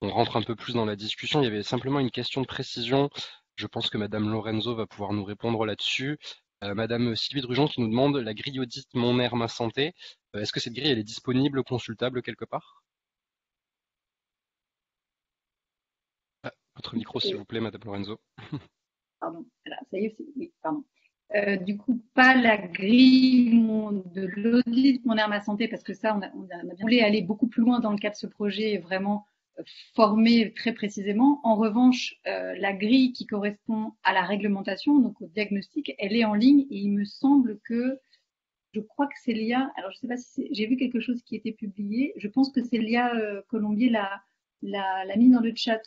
on rentre un peu plus dans la discussion. Il y avait simplement une question de précision. Je pense que Madame Lorenzo va pouvoir nous répondre là-dessus. Euh, Madame Sylvie Drujon qui nous demande la grille audit Mon Air Ma Santé. Euh, est-ce que cette grille elle est disponible, consultable quelque part? Ah, Votre micro, s'il vous plaît, Madame Lorenzo. pardon, ça y est, oui, pardon. Euh, du coup, pas la grille de l'audit Mon Air Ma Santé, parce que ça, on a, on a, voulu aller beaucoup plus loin dans le cadre de ce projet et vraiment formé très précisément. En revanche, euh, la grille qui correspond à la réglementation, donc au diagnostic, elle est en ligne et il me semble que je crois que c'est l'IA. Alors je sais pas si j'ai vu quelque chose qui était publié. Je pense que c'est l'IA euh, Colombier l'a la, la, mis dans le chat,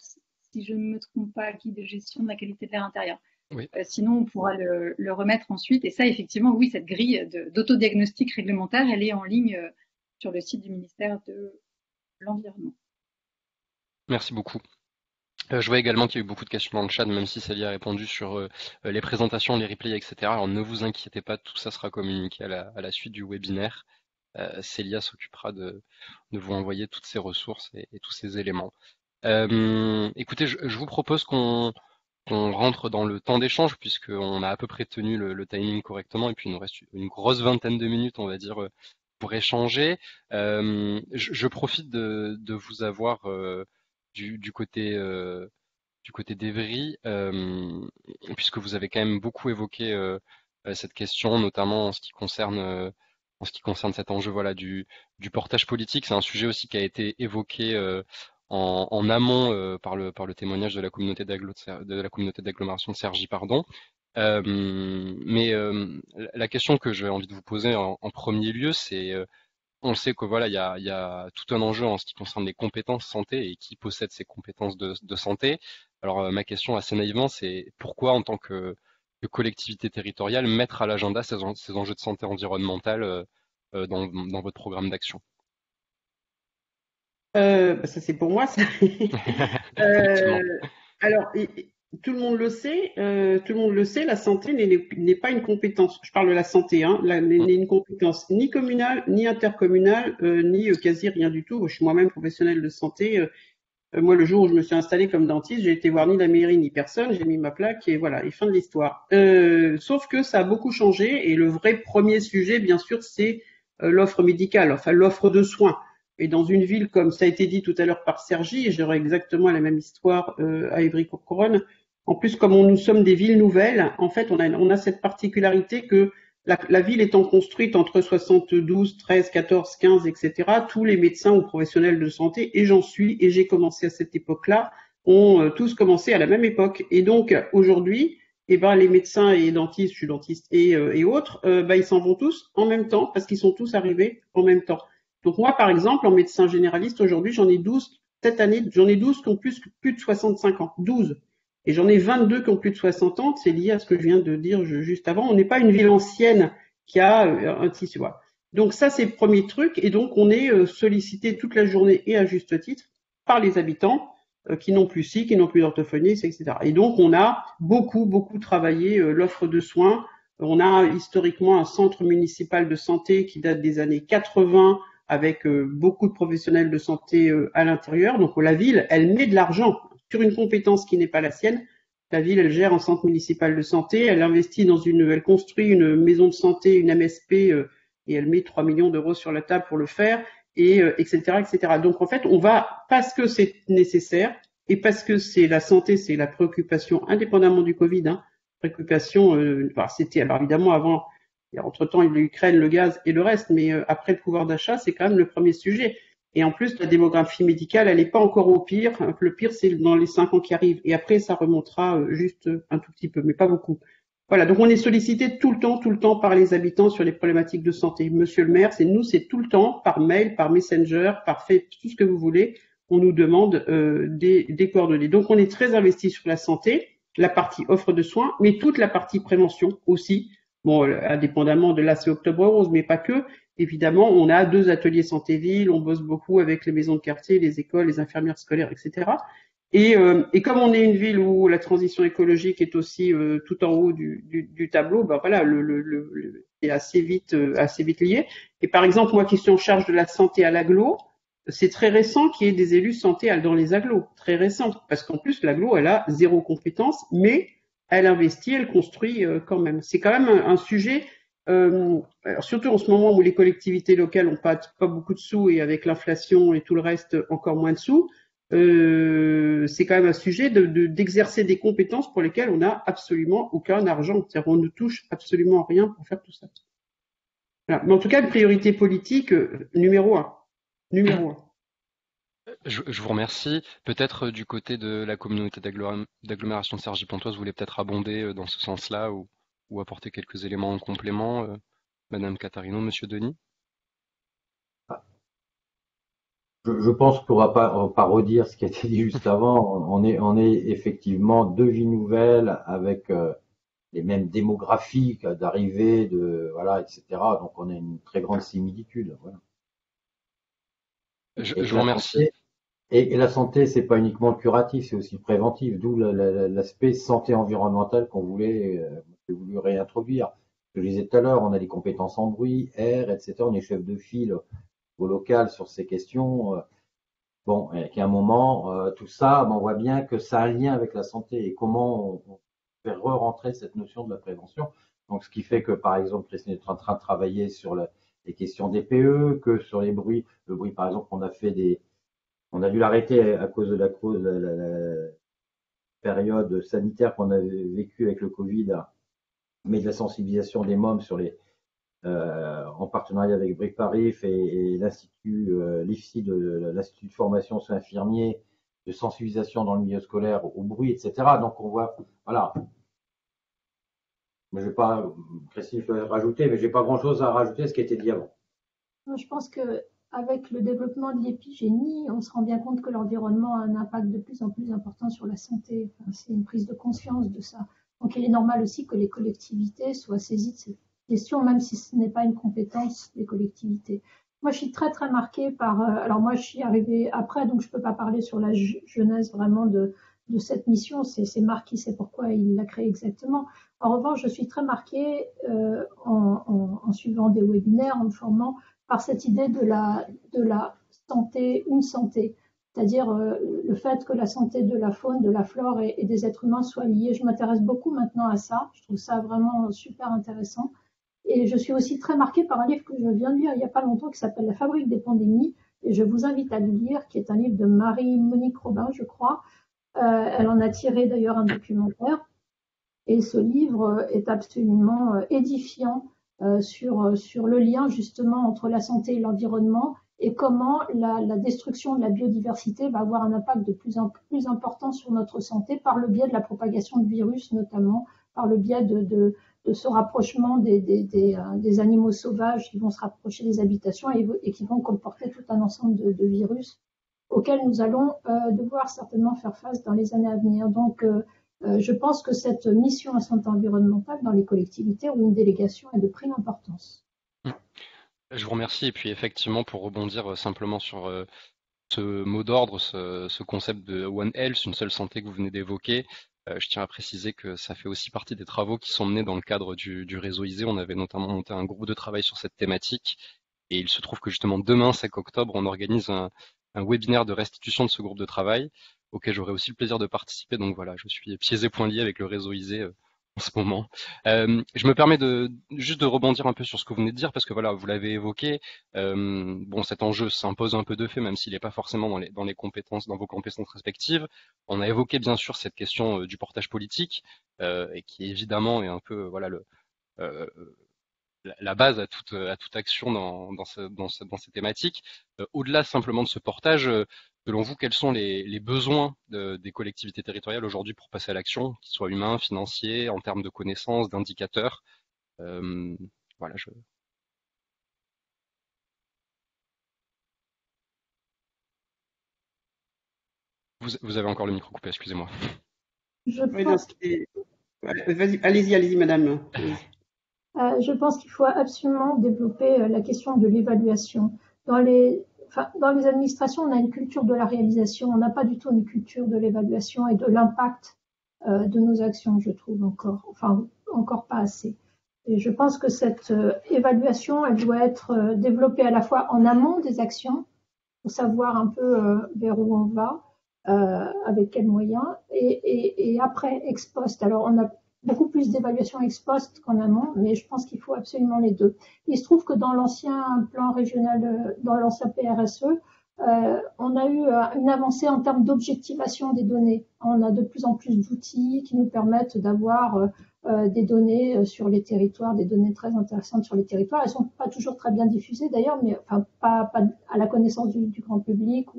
si je ne me trompe pas, qui de gestion de la qualité de l'air intérieur. Oui. Euh, sinon, on pourra le, le, remettre ensuite. Et ça, effectivement, oui, cette grille d'autodiagnostic réglementaire, elle est en ligne sur le site du ministère de l'Environnement. Merci beaucoup. Euh, je vois également qu'il y a eu beaucoup de questions dans le chat, même si Célie a répondu sur euh, les présentations, les replays, etc. Alors ne vous inquiétez pas, tout ça sera communiqué à la, à la suite du webinaire. Euh, Célia s'occupera de, de, vous envoyer toutes ces ressources et, tous ces éléments. Euh, écoutez, je, je, vous propose qu'on rentre dans le temps d'échange, puisqu'on a à peu près tenu le, le, timing correctement, et puis il nous reste une grosse vingtaine de minutes, on va dire, pour échanger. Euh, je, je, profite de, de vous avoir du, côté euh, du côté d'Evry, euh, puisque vous avez quand même beaucoup évoqué euh, cette question, notamment en ce qui concerne en ce qui concerne cet enjeu voilà du, portage politique. C'est un sujet aussi qui a été évoqué en, amont par, le, par le témoignage de la communauté d'agglomération de Sergi. Pardon. Mais la question que j'ai envie de vous poser en premier lieu, c'est on sait que voilà, il y a, y a, tout un enjeu en ce qui concerne les compétences santé et qui possède ces compétences de, de santé. Alors euh, ma question assez naïvement, c'est pourquoi en tant que, que, collectivité territoriale mettre à l'agenda ces, ces, enjeux de santé environnementale euh, euh dans, dans, votre programme d'action? Euh, bah, Ça c'est pour moi. Ça. Alors tout le monde le sait, euh, tout le monde le sait, la santé n'est pas une compétence. Je parle de la santé, hein, n'est une compétence ni communale, ni intercommunale, euh, ni euh, quasi rien du tout. Je suis moi-même professionnel de santé. Euh, euh, moi, le jour où je me suis installé comme dentiste, j'ai été voir ni la mairie ni personne. J'ai mis ma plaque et voilà, et fin de l'histoire. sauf que ça a beaucoup changé et le vrai premier sujet, bien sûr, c'est l'offre médicale, enfin l'offre de soins. Et dans une ville comme ça a été dit tout à l'heure par Sergi, et j'aurais exactement la même histoire euh, à Évry-Courcouronne, en plus, comme nous sommes des villes nouvelles, en fait, on a, cette particularité que la, ville étant construite entre 72, 13, 14, 15, etc., tous les médecins ou professionnels de santé, et j'en suis, et j'ai commencé à cette époque-là, ont euh, tous commencé à la même époque. Et donc, aujourd'hui, eh ben, les médecins et dentistes, je suis dentiste et, euh, autres, ben, ils s'en vont tous en même temps parce qu'ils sont tous arrivés en même temps. Donc moi, par exemple, en médecin généraliste, aujourd'hui, j'en ai 12, cette année, j'en ai 12 qui ont plus, plus de 65 ans. 12. Et j'en ai 22 qui ont plus de 60 ans. C'est lié à ce que je viens de dire juste avant. On n'est pas une ville ancienne qui a euh, un tissu. Donc ça, c'est le premier truc. Et donc, on est euh, sollicité toute la journée et à juste titre par les habitants euh, qui n'ont plus ci, qui n'ont plus d'orthophonie, etc. Et donc, on a beaucoup, beaucoup travaillé l'offre de soins. On a historiquement un centre municipal de santé qui date des années 80 avec beaucoup de professionnels de santé à l'intérieur. Donc la ville, elle met de l'argent sur une compétence qui n'est pas la sienne. La ville, elle gère un centre municipal de santé, elle investit dans une, elle construit une maison de santé, une MSP, euh, et elle met 3 millions d'euros sur la table pour le faire, et euh, etc., etc. Donc en fait, on va parce que c'est nécessaire, et parce que c'est la santé, c'est la préoccupation indépendamment du Covid, hein, préoccupation, euh, c'était alors évidemment avant, entre-temps il y a l'Ukraine, le gaz et le reste, mais euh, après le pouvoir d'achat, c'est quand même le premier sujet. Et en plus, la démographie médicale, elle n'est pas encore au pire. Le pire, c'est dans les cinq ans qui arrivent. Et après, ça remontera euh, juste un tout petit peu, mais pas beaucoup. Voilà, donc on est sollicité tout le temps, tout le temps par les habitants sur les problématiques de santé. Monsieur le maire, c'est nous, c'est tout le temps, par mail, par messenger, par fait, tout ce que vous voulez, on nous demande euh, des, des, coordonnées. Donc on est très investi sur la santé, la partie offre de soins, mais toute la partie prévention aussi. Euh, indépendamment de là, c'est Octobre Rose, mais pas que. Évidemment, on a deux ateliers santé-ville, on bosse beaucoup avec les maisons de quartier, les écoles, les infirmières scolaires, etc. Et, euh, et, comme on est une ville où la transition écologique est aussi euh, tout en haut du, tableau, ben voilà, le, le, c'est assez vite, assez vite lié. Et par exemple, moi qui suis en charge de la santé à l'aglo, c'est très récent qu'il y ait des élus santé dans les agglos, très récent, parce qu'en plus l'aglo, elle a zéro compétence, mais elle investit, elle construit quand même. C'est quand même un, sujet euh, surtout en ce moment où les collectivités locales n'ont pas, beaucoup de sous et avec l'inflation et tout le reste encore moins de sous, euh, c'est quand même un sujet d'exercer de, des compétences pour lesquelles on n'a absolument aucun argent. C'est-à-dire on ne touche absolument rien pour faire tout ça. Voilà. Mais en tout cas, une priorité politique euh, numéro un. Numéro un. Je, vous remercie. Peut-être euh, du côté de la communauté d'agglomération de Sergi-Pontoise, vous voulez peut-être abonder euh, dans ce sens-là ou apporter quelques éléments en complément, euh, Madame Catharino, Monsieur Denis? Je, pense qu'on ne va ce qui a été dit juste avant. On est, est effectivement deux vies nouvelles avec les mêmes démographies d'arrivée, de voilà, etc. Donc on a une très grande similitude. Je, je vous remercie. Et, et, la santé, c'est pas uniquement curatif, c'est aussi préventif, d'où l'aspect santé environnementale qu'on voulait, euh, voulu réintroduire. Je disais tout à l'heure, on a des compétences en bruit, air, etc. On est chef de file au local sur ces questions. Euh, bon, et qu'à un moment, euh, tout ça, on voit bien que ça a un lien avec la santé et comment on, on fait re-rentrer cette notion de la prévention. Donc, ce qui fait que, par exemple, Christine est en train de travailler sur le, les questions des PE, que sur les bruits. Le bruit, par exemple, on a fait des, on a dû l'arrêter à cause de la période sanitaire qu'on avait vécue avec le Covid mais de la sensibilisation des mômes euh, en partenariat avec Brick Parif et, et l'Institut, euh, l'IFSI de l'Institut de formation sur infirmiers, de sensibilisation dans le milieu scolaire au bruit, etc. Donc on voit, voilà. Mais je vais pas, Christine, je vais rajouter, mais j'ai pas grand chose à rajouter à ce qui a été dit avant. Je pense que avec le développement de l'épigénie, on se rend bien compte que l'environnement a un impact de plus en plus important sur la santé. C'est une prise de conscience de ça. Donc il est normal aussi que les collectivités soient saisies de cette question, même si ce n'est pas une compétence des collectivités. Moi, je suis très très marquée par. Euh, alors moi, je suis arrivée après, donc je peux pas parler sur la jeunesse vraiment de, de cette mission. C'est Marc qui sait pourquoi il l'a créée exactement. En revanche, je suis très marquée euh, en, suivant des webinaires, en me formant par cette idée de la, de la santé, une santé c'est-à-dire euh, le fait que la santé de la faune, de la flore et, et des êtres humains soit liée. Je m'intéresse beaucoup maintenant à ça. Je trouve ça vraiment super intéressant. Et je suis aussi très marquée par un livre que je viens de lire il n'y a pas longtemps qui s'appelle La fabrique des pandémies. Et je vous invite à le lire, qui est un livre de Marie-Monique Robin, je crois. Euh, elle en a tiré d'ailleurs un documentaire. Et ce livre est absolument euh, édifiant euh, sur, sur le lien justement entre la santé et l'environnement et comment la, destruction de la biodiversité va avoir un impact de plus en plus important sur notre santé par le biais de la propagation de virus, notamment par le biais de, de, ce rapprochement des, des, des, euh, animaux sauvages qui vont se rapprocher des habitations et, qui vont comporter tout un ensemble de, virus auxquels nous allons euh, devoir certainement faire face dans les années à venir. Donc, euh, euh je pense que cette mission à santé environnementale dans les collectivités ou une délégation est de prime importance. Je vous remercie. Et puis effectivement, pour rebondir euh, simplement sur euh, ce mot d'ordre, ce, ce, concept de One Health, une seule santé que vous venez d'évoquer, euh, je tiens à préciser que ça fait aussi partie des travaux qui sont menés dans le cadre du, réseau ISE. On avait notamment monté un groupe de travail sur cette thématique. Et il se trouve que justement demain, 5 octobre, on organise un webinaire de restitution de ce groupe de travail auquel j'aurai aussi le plaisir de participer. Donc voilà, je suis pieds et poings liés avec le réseau ISE en ce moment. Euh, je me permets de juste de rebondir un peu sur ce que vous venez de dire parce que voilà, vous l'avez évoqué. Euh, bon, cet enjeu s'impose un peu de fait, même s'il n'est pas forcément dans les, dans les compétences, dans vos compétences respectives. On a évoqué bien sûr cette question euh, du portage politique euh, et qui évidemment est un peu voilà euh, la base à toute, à toute action dans, dans, dans ces thématiques. Au-delà simplement de ce portage, Selon vous, quels sont les, besoins des collectivités territoriales aujourd'hui pour passer à l'action, qu'ils soient humains, financiers, en termes de connaissances, d'indicateurs euh, Voilà, je... Vous, avez encore le micro coupé, excusez-moi. Allez-y, allez-y, madame. Euh, je pense qu'il faut absolument développer euh, la question de l'évaluation. Dans les dans les administrations, on a une culture de la réalisation, on n'a pas du tout une culture de l'évaluation et de l'impact euh, de nos actions, je trouve encore, enfin encore pas assez. Et je pense que cette euh, évaluation, elle doit être euh, développée à la fois en amont des actions, pour savoir un peu vers où on va, avec quels moyens, et, et, après ex post. Alors on a beaucoup plus d'évaluation ex post qu'en amont, mais je pense qu'il faut absolument les deux. Il se trouve que dans l'ancien plan régional, euh, dans l'ancien PRSE, euh, on a eu euh, une avancée en termes d'objectivation des données. On a de plus en plus d'outils qui nous permettent d'avoir des données sur les territoires, des données très intéressantes sur les territoires. Elles sont pas toujours très bien diffusées d'ailleurs, mais pas, à la connaissance du, grand public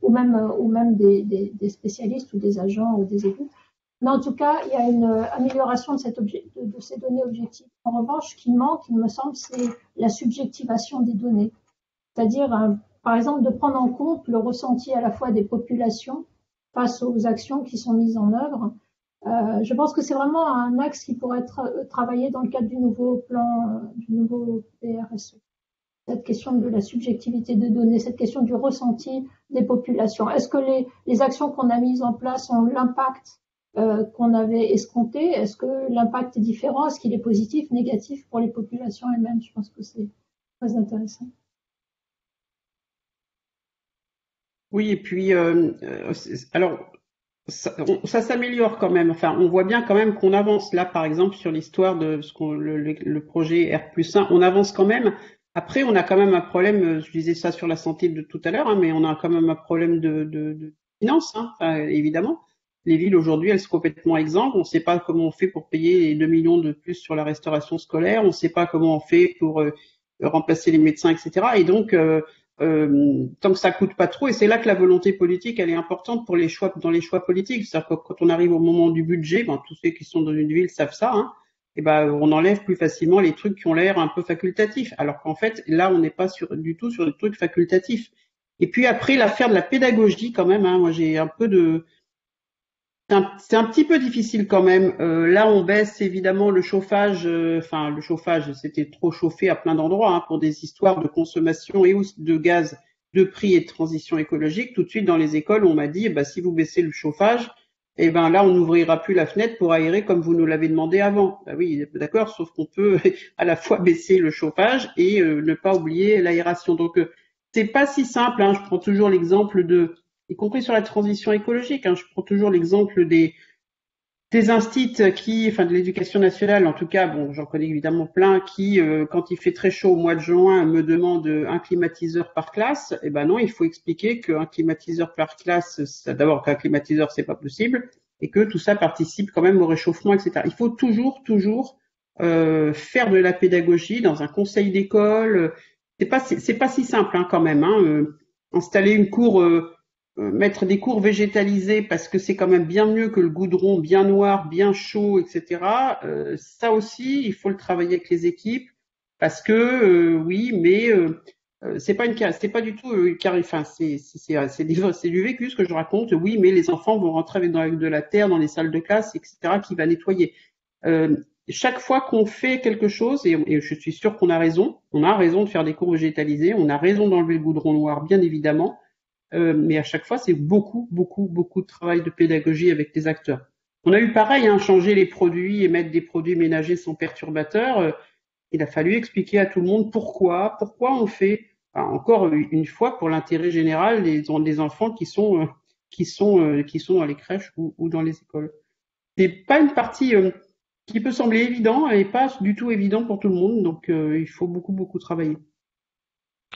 ou, même des, des, spécialistes ou des agents ou des élus. Mais en tout cas, il y a une euh, amélioration de, ces données objectives. En revanche, ce qui manque, il me semble, c'est la subjectivation des données. C'est-à-dire, euh, par exemple, de prendre en compte le ressenti à la fois des populations face aux actions qui sont mises en œuvre. Euh, je pense que c'est vraiment un axe qui pourrait être travaillé dans le cadre du nouveau plan, du nouveau PRSE. Cette question de la subjectivité des données, cette question du ressenti des populations. Est-ce que les actions qu'on a mises en place ont l'impact euh, qu'on avait escompté. Est-ce que l'impact est différent? Est-ce qu'il est positif, négatif pour les populations elles-mêmes? Je pense que c'est très intéressant. Oui, et puis, euh, euh, alors, ça, s'améliore quand même. Enfin, on voit bien quand même qu'on avance. Là, par exemple, sur l'histoire de ce qu'on, le, projet R 1, on avance quand même. Après, on a quand même un problème, je disais ça sur la santé de tout à l'heure, hein, mais on a quand même un problème de, de, de finances, hein, évidemment les villes aujourd'hui, elles sont complètement exemples. On ne sait pas comment on fait pour payer les 2 millions de plus sur la restauration scolaire. On ne sait pas comment on fait pour euh, remplacer les médecins, etc. Et donc, euh, euh, tant que ça coûte pas trop, et c'est là que la volonté politique, elle est importante pour les choix dans les choix politiques. C'est-à-dire que quand on arrive au moment du budget, ben, tous ceux qui sont dans une ville savent ça. Hein, et ben, on enlève plus facilement les trucs qui ont l'air un peu facultatifs. Alors qu'en fait, là, on n'est pas du tout sur des trucs facultatifs. Et puis après, l'affaire de la pédagogie, quand même. Hein, moi, j'ai un peu de c'est un, petit peu difficile quand même. Euh, là, on baisse évidemment le chauffage. Euh, enfin, le chauffage, c'était trop chauffé à plein d'endroits hein, pour des histoires de consommation et de gaz, de prix et de transition écologique. Tout de suite, dans les écoles, on m'a dit, bah, si vous baissez le chauffage, eh ben là, on n'ouvrira plus la fenêtre pour aérer comme vous nous l'avez demandé avant. Bah oui, d'accord, sauf qu'on peut à la fois baisser le chauffage et euh, ne pas oublier l'aération. Donc, c'est pas si simple. Hein. Je prends toujours l'exemple de y compris sur la transition écologique. Hein. Je prends toujours l'exemple des, des instits qui, enfin de l'éducation nationale en tout cas, bon, j'en connais évidemment plein, qui, euh, quand il fait très chaud au mois de juin, me demandent un climatiseur par classe. Eh ben non, il faut expliquer qu'un climatiseur par classe, d'abord qu'un climatiseur c'est pas possible, et que tout ça participe quand même au réchauffement, etc. Il faut toujours, toujours euh, faire de la pédagogie dans un conseil d'école. C'est pas, c'est pas si simple hein, quand même. Hein, euh, installer une cour euh, mettre des cours végétalisés parce que c'est quand même bien mieux que le goudron bien noir, bien chaud, etc. Euh, ça aussi, il faut le travailler avec les équipes parce que euh, oui, mais c'est pas une c'est pas du tout car enfin c'est c'est c'est du vécu ce que je raconte. Oui, mais les enfants vont rentrer avec de la terre dans les salles de classe, etc. qui va nettoyer. chaque fois qu'on fait quelque chose, et, et je suis sûr qu'on a raison, on a raison de faire des cours végétalisés, on a raison d'enlever le goudron noir, bien évidemment. Euh, mais à chaque fois, c'est beaucoup, beaucoup, beaucoup de travail de pédagogie avec les acteurs. On a eu pareil, hein, changer les produits et mettre des produits ménagers sans perturbateurs. Euh, il a fallu expliquer à tout le monde pourquoi, pourquoi on fait. encore une fois, pour l'intérêt général des, des enfants qui sont euh, qui sont qui sont dans les crèches ou, ou dans les écoles. C'est pas une partie qui peut sembler évident et pas du tout évident pour tout le monde. Donc, il faut beaucoup, beaucoup travailler.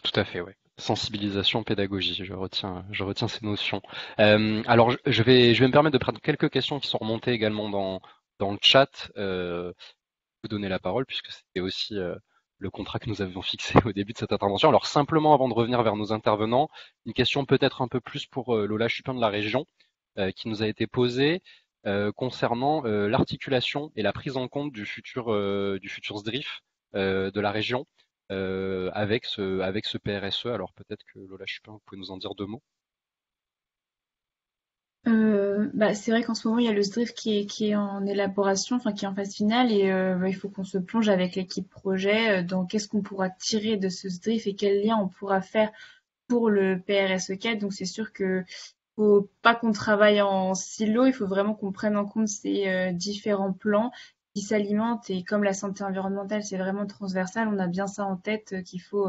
Tout à fait, oui. Sensibilisation, pédagogie, je retiens, ces notions. alors, je vais, me permettre de prendre quelques questions qui sont remontées également dans, le chat. Euh, vous donner la parole puisque c'était aussi le contrat que nous avions fixé au début de cette intervention. Alors simplement avant de revenir vers nos intervenants, une question peut-être un peu plus pour euh, Lola Chupin de la région euh, qui nous a été posée euh, concernant l'articulation et la prise en compte du futur du futur SDRIF de la région avec ce avec ce PRSE. Alors peut-être que Lola Chupin, vous pouvez nous en dire deux mots? Euh, bah, c'est vrai qu'en ce moment, il y a le SDRIF qui est, en élaboration, enfin qui est en phase finale, et euh, bah, il faut qu'on se plonge avec l'équipe projet euh, dans qu'est-ce qu'on pourra tirer de ce SDRIF et quel lien on pourra faire pour le PRSE 4. Donc c'est sûr que faut pas qu'on travaille en silo, il faut vraiment qu'on prenne en compte ces différents plans qui s'alimentent et comme la santé environnementale c'est vraiment transversal, on a bien ça en tête qu'il faut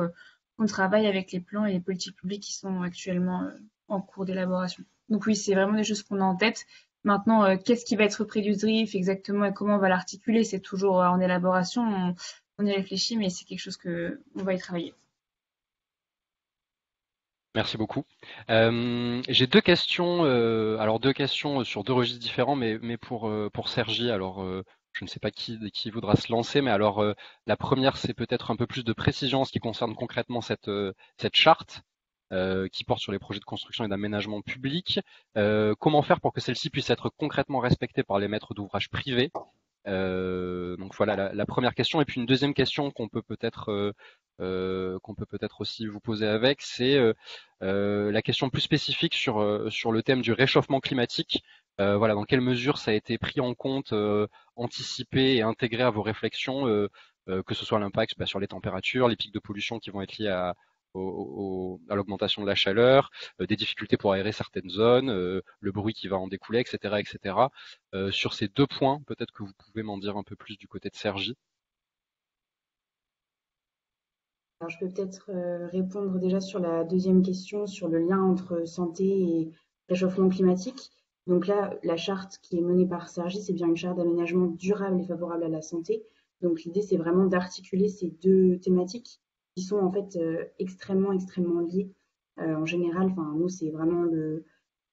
qu'on travaille avec les plans et les politiques publiques qui sont actuellement en cours d'élaboration. Donc oui, c'est vraiment des choses qu'on a en tête. Maintenant, euh, qu'est-ce qui va être pris du drift exactement et comment on va l'articuler, c'est toujours euh, en élaboration. On, y réfléchit, mais c'est quelque chose que on va y travailler. Merci beaucoup. Euh, j'ai deux questions, alors deux questions sur deux registres différents, mais, mais pour, pour Sergi. Alors, je ne sais pas qui, voudra se lancer, mais alors la première, c'est peut-être un peu plus de précision en ce qui concerne concrètement cette, cette charte. Euh, qui porte sur les projets de construction et d'aménagement public. Euh, comment faire pour que celle-ci puisse être concrètement respectée par les maîtres d'ouvrage privés? Euh, donc voilà la, première question. Et puis une deuxième question qu'on peut peut-être qu'on peut peut-être aussi vous poser avec, c'est la question plus spécifique sur sur le thème du réchauffement climatique. Voilà, dans quelle mesure ça a été pris en compte, anticipé et intégré à vos réflexions, que ce soit l'impact bah, sur les températures, les pics de pollution qui vont être liés à, l'augmentation de la chaleur, euh, des difficultés pour aérer certaines zones, euh, le bruit qui va en découler, etc. etc. Euh, sur ces deux points, peut-être que vous pouvez m'en dire un peu plus du côté de Sergi. Je peux peut-être répondre déjà sur la deuxième question, sur le lien entre santé et réchauffement climatique. Donc là, la charte qui est menée par Sergi, c'est bien une charte d'aménagement durable et favorable à la santé. Donc l'idée, c'est vraiment d'articuler ces deux thématiques qui sont en fait euh, extrêmement, extrêmement liés. Euh, en général, enfin, nous, c'est vraiment le,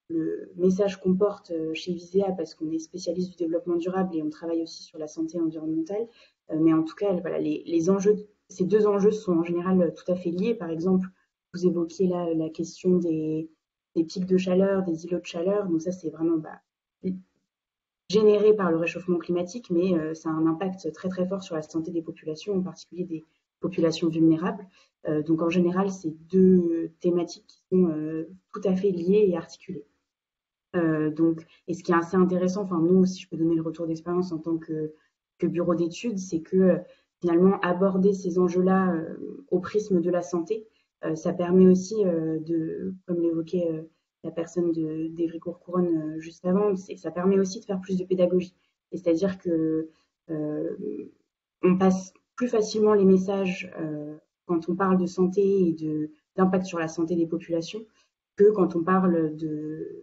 le message qu'on porte euh, chez Visea parce qu'on est spécialiste du développement durable et on travaille aussi sur la santé environnementale. mais en tout cas, voilà, les, les, enjeux, ces deux enjeux sont en général tout à fait liés. Par exemple, vous évoquiez là la question des, des pics de chaleur, des îlots de chaleur. Donc ça, c'est vraiment bah, généré par le réchauffement climatique, mais ça a un impact très très fort sur la santé des populations, en particulier des, populations vulnérables. Euh, donc en général, c'est deux thématiques qui sont euh, tout à fait liées et articulées. Euh, donc, et ce qui est assez intéressant, enfin nous, si je peux donner le retour d'expérience en tant que bureau d'études, c'est que finalement aborder ces enjeux-là au prisme de la santé, ça permet aussi de, comme l'évoquait la personne d'Evry-Courcouronne juste avant, ça permet aussi de faire plus de pédagogie. C'est-à-dire que on passe plus facilement les messages euh, quand on parle de santé et d'impact sur la santé des populations que quand on parle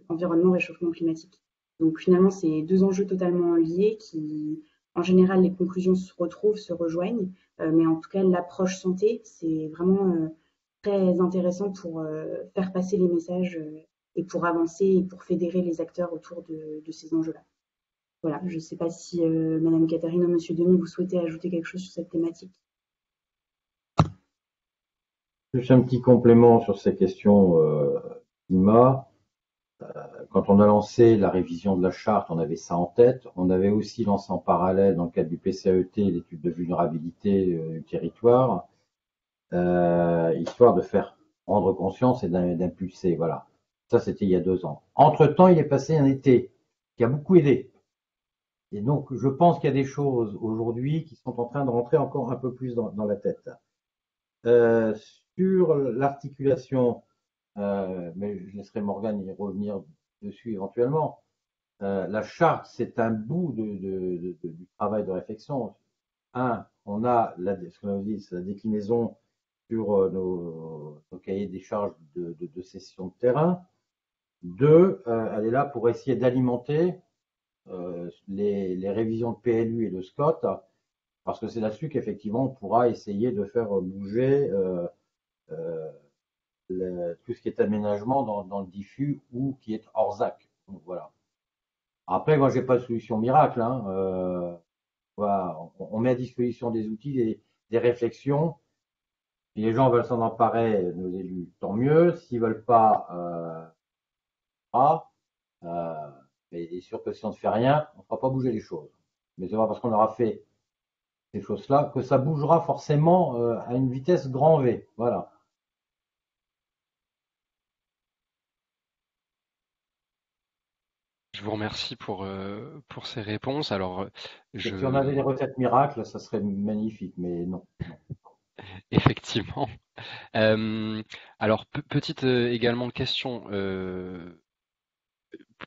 d'environnement, réchauffement climatique. Donc finalement, c'est deux enjeux totalement liés qui, en général, les conclusions se retrouvent, se rejoignent, euh, mais en tout cas, l'approche santé, c'est vraiment euh, très intéressant pour faire passer les messages et pour avancer et pour fédérer les acteurs autour de ces enjeux-là. Voilà, je ne sais pas si euh, Madame Catherine ou Monsieur Denis, vous souhaitez ajouter quelque chose sur cette thématique. Juste un petit complément sur ces questions euh, climat. Euh, quand on a lancé la révision de la charte, on avait ça en tête. On avait aussi lancé en parallèle, dans le cadre du PCAET, l'étude de vulnérabilité euh, du territoire, histoire de faire rendre conscience et d'impulser. Voilà. Ça, c'était il y a deux ans. Entre-temps, il est passé un été qui a beaucoup aidé. Et donc, je pense qu'il y a des choses aujourd'hui qui sont en train de rentrer encore un peu plus dans, la tête. Euh, sur l'articulation, euh, mais je laisserai Morgane y revenir dessus éventuellement. Euh, la charte, c'est un bout de, du travail de réflexion. Un, on a ce qu'on dit, la déclinaison sur nos, nos, cahiers des charges de, de, session de terrain. Deux, elle est là pour essayer d'alimenter les, les, révisions de PLU et de SCOT, parce que c'est là-dessus qu'effectivement on pourra essayer de faire bouger tout ce qui est aménagement dans, le diffus ou qui est hors ZAC. Donc, voilà. Après, moi, j'ai pas de solution miracle. Hein. Euh, on, met à disposition des outils, des réflexions. Si les gens veulent s'en emparer, nos élus, tant mieux. S'ils veulent pas, euh, pas. Euh, mais il est sûr que si on ne fait rien, on ne fera pas bouger les choses. Mais c'est pas parce qu'on aura fait ces choses-là que ça bougera forcément euh, à une vitesse grand V. Voilà. Je vous remercie pour, euh, pour ces réponses. Alors, je... Si on avait des recettes miracles, ça serait magnifique, mais non. Effectivement. Euh, alors, petite euh, également question. Euh,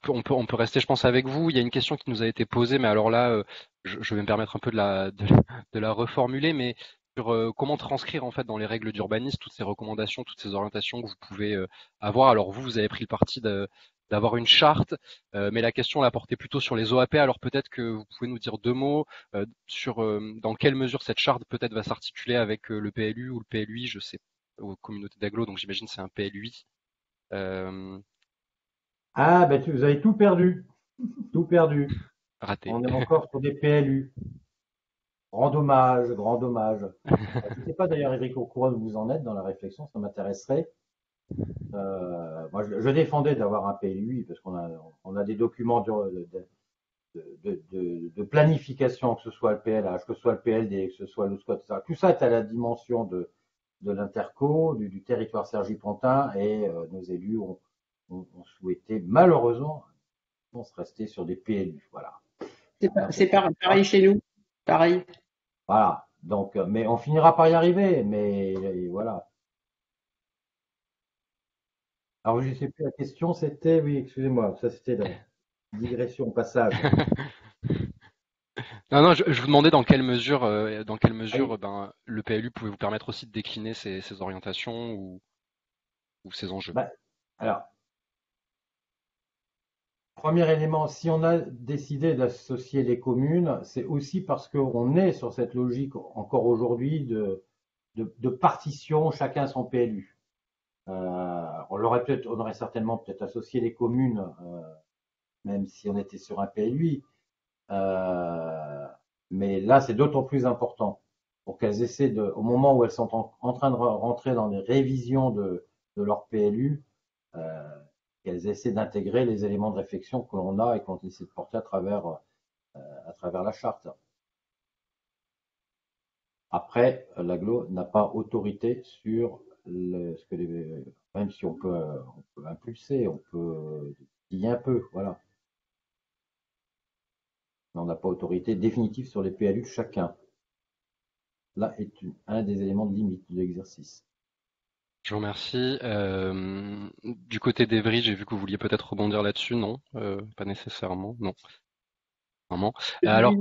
on, peut, on peut rester, je pense, avec vous. Il y a une question qui nous a été posée, mais alors là, je, vais me permettre un peu de la, de la reformuler, mais sur comment transcrire en fait dans les règles d'urbanisme toutes ces recommandations, toutes ces orientations que vous pouvez avoir. Alors vous, vous avez pris le parti de, d'avoir une charte, euh, mais la question la portait plutôt sur les OAP. Alors peut-être que vous pouvez nous dire deux mots euh, sur euh, dans quelle mesure cette charte peut-être va s'articuler avec le PLU ou le PLUI, je sais, aux communautés d'agglo, donc j'imagine c'est un PLUI. Ah ben vous avez tout perdu, tout perdu. Raté. On est encore sur des PLU. Grand dommage, grand dommage. je ne sais pas d'ailleurs, Eric Couronne, où vous en êtes dans la réflexion, ça m'intéresserait. Euh, moi, je, je défendais d'avoir un PLUI parce qu'on a, on a des documents de, de, de, de, planification, que ce soit le PLH, que ce soit le PLD, que ce soit le etc. Tout ça est à la dimension de, l'interco, du, du, territoire Sergi-Pontin, et euh, nos élus ont, ont, ont, souhaité, malheureusement, on se rester sur des PLU. Voilà. C'est pareil chez nous, pareil. Voilà. Donc, mais on finira par y arriver, mais voilà. Alors, je ne sais plus, la question, c'était, oui, excusez-moi, ça c'était la digression au passage. non, non, je, je, vous demandais dans quelle mesure, euh, dans quelle mesure ben, le PLU pouvait vous permettre aussi de décliner ces, ces orientations ou, ou, ces enjeux. Ben, alors, premier élément, si on a décidé d'associer les communes, c'est aussi parce qu'on est sur cette logique encore aujourd'hui de, de, de partition, chacun son PLU. Euh, on l'aurait peut-être, on aurait certainement peut-être associé les communes, euh, même si on était sur un PLUI. Euh, mais là, c'est d'autant plus important pour qu'elles essaient de, au moment où elles sont en, train de rentrer dans les révisions de, leur PLU, qu'elles essaient d'intégrer les éléments de réflexion que l'on a et qu'on essaie de porter à travers, à travers la charte. Après, l'aglo n'a pas autorité sur le, ce que les, même si on peut, on peut impulser, on peut y un peu, voilà. Mais on n'a pas autorité définitive sur les PLU de chacun. Là est un des éléments de limite de l'exercice. Je vous remercie. Euh, du côté d'Evry, j'ai vu que vous vouliez peut-être rebondir là-dessus. Non, euh, pas nécessairement. Non. Vraiment. Alors,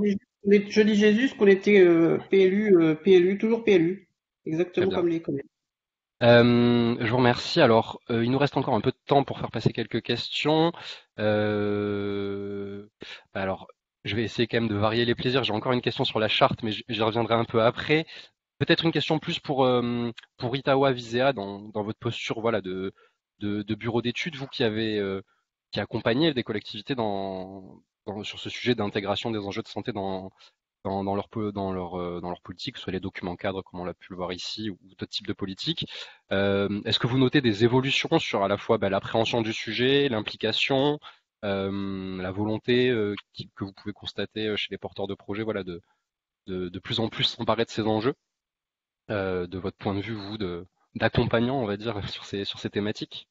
je dis juste qu'on était euh, PLU, PLU, toujours PLU, exactement comme les communes. Euh, je vous remercie. Alors, euh, il nous reste encore un peu de temps pour faire passer quelques questions. Euh, bah alors, je vais essayer quand même de varier les plaisirs. J'ai encore une question sur la charte, mais j'y reviendrai un peu après. Peut-être une question plus pour pour Itawa Visea dans, dans votre posture, voilà, de de, bureau d'études, vous qui avez qui accompagnez des collectivités dans sur ce sujet d'intégration des enjeux de santé dans dans, leur, dans, leur, euh, dans leur politique, soit les documents cadres, comme on l'a pu le voir ici, ou d'autres types de politiques. Euh, Est-ce que vous notez des évolutions sur à la fois bah, l'appréhension du sujet, l'implication, euh, la volonté que vous pouvez constater chez les porteurs de projets, voilà, de, de, de plus en plus s'emparer de ces enjeux, de votre point de vue, vous, d'accompagnant, on va dire, sur ces, sur ces thématiques?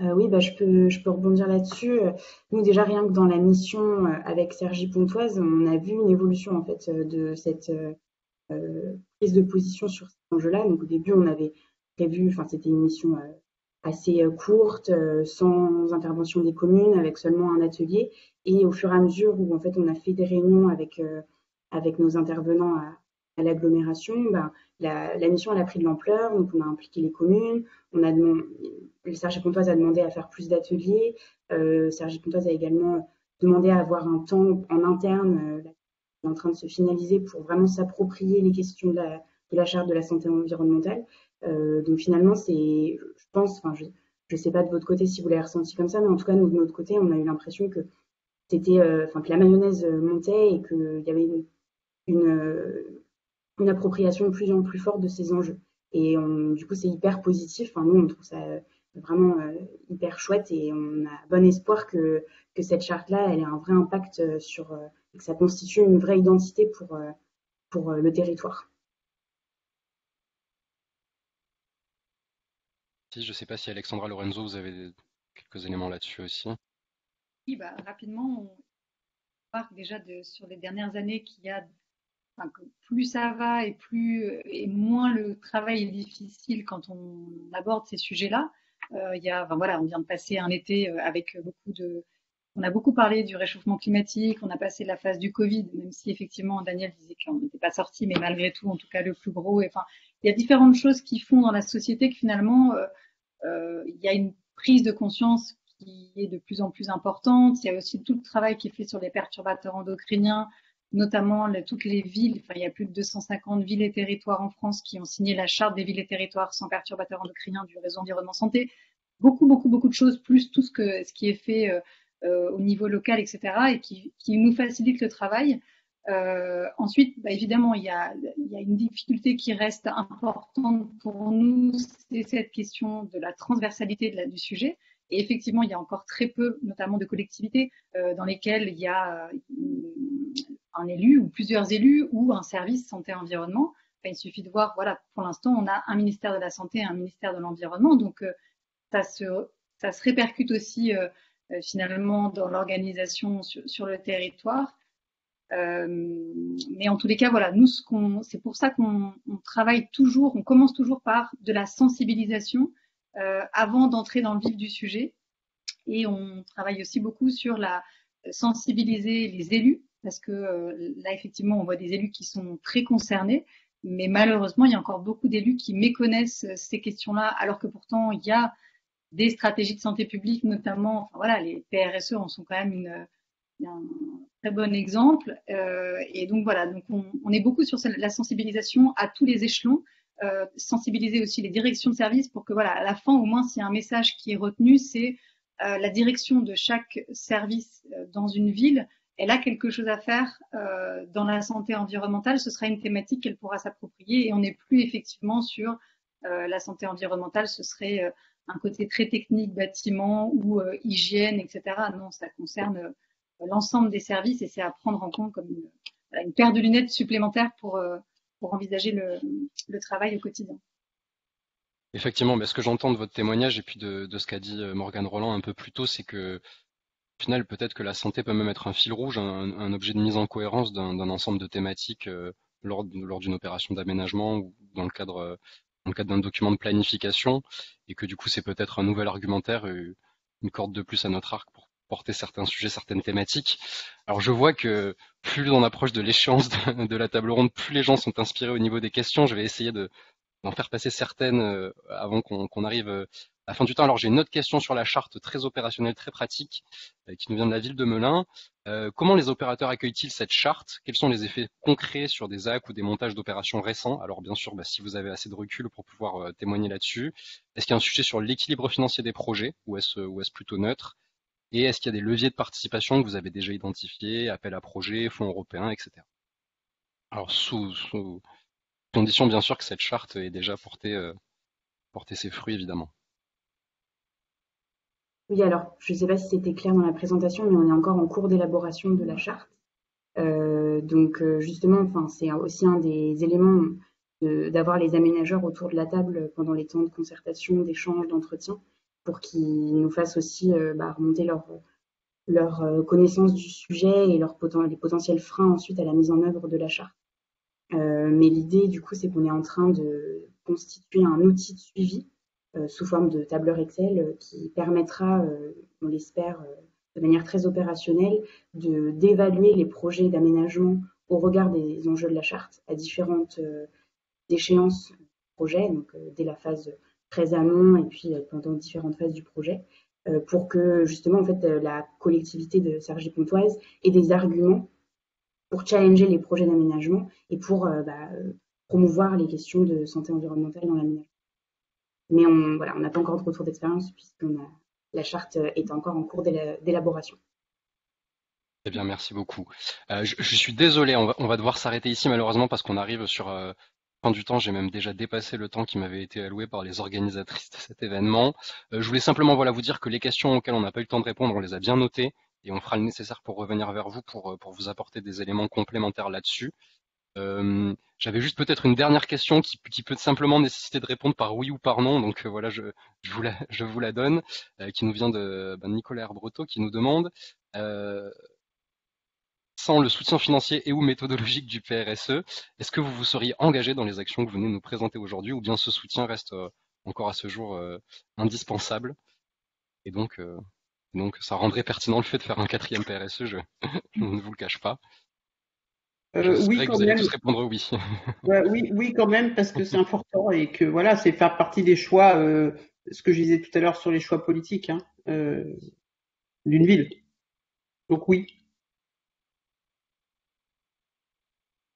Euh, oui, bah, je, peux, je peux rebondir là-dessus. Nous, déjà, rien que dans la mission euh, avec Sergi Pontoise, on a vu une évolution en fait euh, de cette euh, prise de position sur cet enjeu-là. Au début, on avait prévu, c'était une mission assez courte, sans intervention des communes, avec seulement un atelier. Et au fur et à mesure où en fait on a fait des réunions avec avec nos intervenants à, l'agglomération, ben, la, mission a pris de l'ampleur, donc on a impliqué les communes, le Sergi Pontoise a demandé à faire plus d'ateliers, euh, Sergi Pontoise a également demandé à avoir un temps en interne euh, en train de se finaliser pour vraiment s'approprier les questions de la, de la, charte de la santé environnementale. Euh, donc finalement, c'est, je pense, enfin, je ne sais pas de votre côté si vous l'avez ressenti comme ça, mais en tout cas, nous, de notre côté, on a eu l'impression que c'était, euh, enfin, que la mayonnaise montait et qu'il y avait une, une, une appropriation de plus en plus forte de ces enjeux. Et du coup, c'est hyper positif. Enfin, nous, on trouve ça vraiment euh, hyper chouette et on a bon espoir que, que cette charte-là, elle ait un vrai impact euh, sur, euh, et que ça constitue une vraie identité pour, pour le territoire. Je ne sais pas si Alexandra Lorenzo, vous avez quelques éléments là-dessus aussi. Oui, bah, rapidement, on remarque déjà de, sur les dernières années qu'il y a plus ça va et plus et moins le travail est difficile quand on aborde ces sujets-là. Euh, il y a, voilà, on vient de passer un été euh, avec beaucoup de, on a beaucoup parlé du réchauffement climatique, on a passé la phase du Covid, même si effectivement Daniel disait qu'on n'était pas sorti, mais malgré tout, en tout cas le plus gros. enfin, il y a différentes choses qui font dans la société que finalement, euh, il y a une prise de conscience qui est de plus en plus importante. Il y a aussi tout le travail qui est fait sur les perturbateurs endocriniens, notamment toutes les villes, il y a plus de 250 villes et territoires en France qui ont signé la charte des villes et territoires sans perturbateurs endocriniens du réseau environnement santé. Beaucoup, beaucoup, beaucoup de choses, plus tout ce, que, ce qui est fait euh, euh, au niveau local, etc., et qui, nous facilite le travail. Euh, ensuite, bah, évidemment, il y, a, une difficulté qui reste importante pour nous, c'est cette question de la transversalité du sujet. Et effectivement, il y a encore très peu, notamment de collectivités, euh, dans lesquelles il y a un élu ou plusieurs élus ou un service santé-environnement. il suffit de voir, voilà, pour l'instant, on a un ministère de la Santé et un ministère de l'Environnement. Donc, euh, ça, se, répercute aussi euh, euh, finalement dans l'organisation sur, le territoire. mais en tous les cas, voilà, nous, c'est pour ça qu'on travaille toujours, on commence toujours par de la sensibilisation avant d'entrer dans le vif du sujet. Et on travaille aussi beaucoup sur la sensibiliser les élus parce que euh, là, effectivement, on voit des élus qui sont très concernés, mais malheureusement, il y a encore beaucoup d'élus qui méconnaissent euh, ces questions-là, alors que pourtant, il y a des stratégies de santé publique, notamment, enfin, voilà, les PRSE en sont quand même un très bon exemple. Euh, et donc voilà, donc on, on, est beaucoup sur la sensibilisation à tous les échelons, euh, sensibiliser aussi les directions de service pour que voilà, à la fin, au moins, s'il y a un message qui est retenu, c'est euh, la direction de chaque service dans une ville elle a quelque chose à faire euh, dans la santé environnementale, ce sera une thématique qu'elle pourra s'approprier et on n'est plus effectivement sur euh, la santé environnementale, ce serait euh, un côté très technique, bâtiment ou euh, hygiène, etc. Non, ça concerne euh, l'ensemble des services et c'est à prendre en compte comme une, une paire de lunettes supplémentaires pour, pour envisager le, travail au quotidien. Effectivement, mais ce que j'entends de votre témoignage et puis de, ce qu'a dit Morgane Roland un peu plus tôt, c'est que au final, peut-être que la santé peut même être un fil rouge, un, objet de mise en cohérence d'un ensemble de thématiques euh, lors, d'une opération d'aménagement ou dans le cadre, euh, dans le cadre d'un document de planification, et que du coup, c'est peut-être un nouvel argumentaire, euh, une corde de plus à notre arc porter certains sujets, certaines thématiques. Alors je vois que plus on approche de l'échéance de, la table ronde, plus les gens sont inspirés au niveau des questions. Je vais essayer de d'en faire passer certaines avant qu'on arrive la fin du temps. Alors j'ai une autre question sur la charte très opérationnelle, très pratique, euh, qui nous vient de la ville de Melun. Euh, comment les opérateurs accueillent-ils cette charte? Quels sont les effets concrets sur des actes ou des montages d'opérations récents? Alors bien sûr, bah, si vous avez assez de recul pour pouvoir euh, témoigner là-dessus. Est-ce qu'il y a un sujet sur l'équilibre financier des projets ou est-ce est plutôt neutre? Et est-ce qu'il y a des leviers de participation que vous avez déjà identifiés, appel à projets, fonds européens, etc. Alors sous, sous condition bien sûr que cette charte ait déjà porté, porté ses fruits évidemment. Oui, alors, je ne sais pas si c'était clair dans la présentation, mais on est encore en cours d'élaboration de la charte. Euh, donc, euh, justement, enfin, c'est aussi un des éléments d'avoir les aménageurs autour de la table pendant les temps de concertation, d'échange, d'entretien, pour qu'ils nous fassent aussi euh, bah, remonter leur, leur connaissance du sujet et leur les potentiels freins ensuite à la mise en œuvre de la charte. mais l'idée, du coup, c'est qu'on est en train de constituer un outil de suivi euh, sous forme de tableur Excel euh, qui permettra, euh, on l'espère, de manière très opérationnelle, d'évaluer les projets d'aménagement au regard des enjeux de la charte à différentes échéances projet, donc dès la phase très amont et puis pendant différentes phases du projet, pour que justement en fait la collectivité de Sergi-Pontoise ait des arguments pour challenger les projets d'aménagement et pour bah, promouvoir les questions de santé environnementale dans l'aménagement. Mais on voilà, on n'a pas encore de retour d'expérience puisque la charte est encore en cours d'élaboration. Eh bien, merci beaucoup. Euh, je, suis désolé, on va, devoir s'arrêter ici malheureusement parce qu'on arrive sur euh, fin du temps. J'ai même déjà dépassé le temps qui m'avait été alloué par les organisatrices de cet événement. Euh, je voulais simplement voilà vous dire que les questions auxquelles on n'a pas eu le temps de répondre, on les a bien notées et on fera le nécessaire pour revenir vers vous pour, pour vous apporter des éléments complémentaires là-dessus. Euh, j'avais juste peut-être une dernière question qui, peut simplement nécessiter de répondre par oui ou par non. Donc euh, voilà, je, vous, la, je vous la donne, euh, qui nous vient de ben, Nicolas Herbreto, qui nous demande sans le soutien financier et ou méthodologique du PRSE, est-ce que vous vous seriez engagé dans les actions que vous venez nous présenter aujourd'hui, ou bien ce soutien reste encore à ce jour indispensable? Et donc, donc, ça rendrait pertinent le fait de faire un quatrième PRSE, je ne vous le cache pas. Euh, oui, quand même. répondre oui. oui, oui, quand même, parce que c'est important et que voilà, c'est faire partie des choix, euh, ce que je disais tout à l'heure sur les choix politiques hein, euh, d'une ville. Donc oui.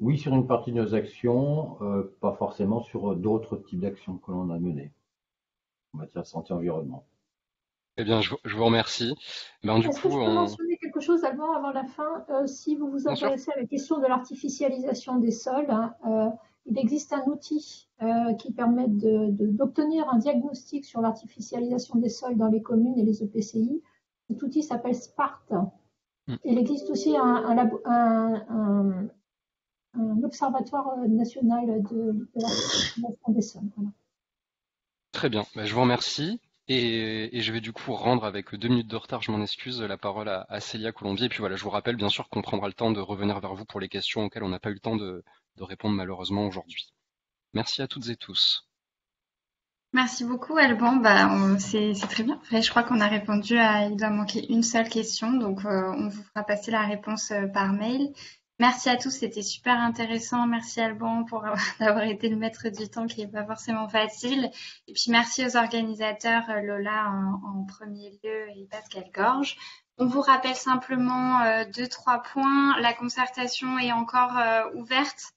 Oui, sur une partie de nos actions, pas forcément sur d'autres types d'actions que l'on a menées en matière de santé environnement. Eh bien, je, vous remercie. Ben, du Est-ce que je peux mentionner quelque chose avant, avant la fin? Euh, Si vous vous intéressez à la question de l'artificialisation des sols, hein, euh, il existe un outil euh, qui permet d'obtenir un diagnostic sur l'artificialisation des sols dans les communes et les EPCI. Cet outil s'appelle SPART. Hmm. Il existe aussi un, observatoire national de, l'artificialisation des sols. Très bien, ben, je vous remercie. Et, je vais du coup rendre avec deux minutes de retard, je m'en excuse, la parole à, Célia Colombier. Et puis voilà, je vous rappelle bien sûr qu'on prendra le temps de revenir vers vous pour les questions auxquelles on n'a pas eu le temps de, répondre malheureusement aujourd'hui. Merci à toutes et tous. Merci beaucoup, Alban. Bah, c'est très bien. je crois qu'on a répondu à. Il doit manquer une seule question, donc euh, on vous fera passer la réponse euh, par mail. Merci à tous, c'était super intéressant. Merci Alban pour avoir été le maître du temps qui n'est pas forcément facile. Et puis merci aux organisateurs, euh, Lola en, premier lieu et Pascal Gorge. On vous rappelle simplement euh, deux, trois points. La concertation est encore euh, ouverte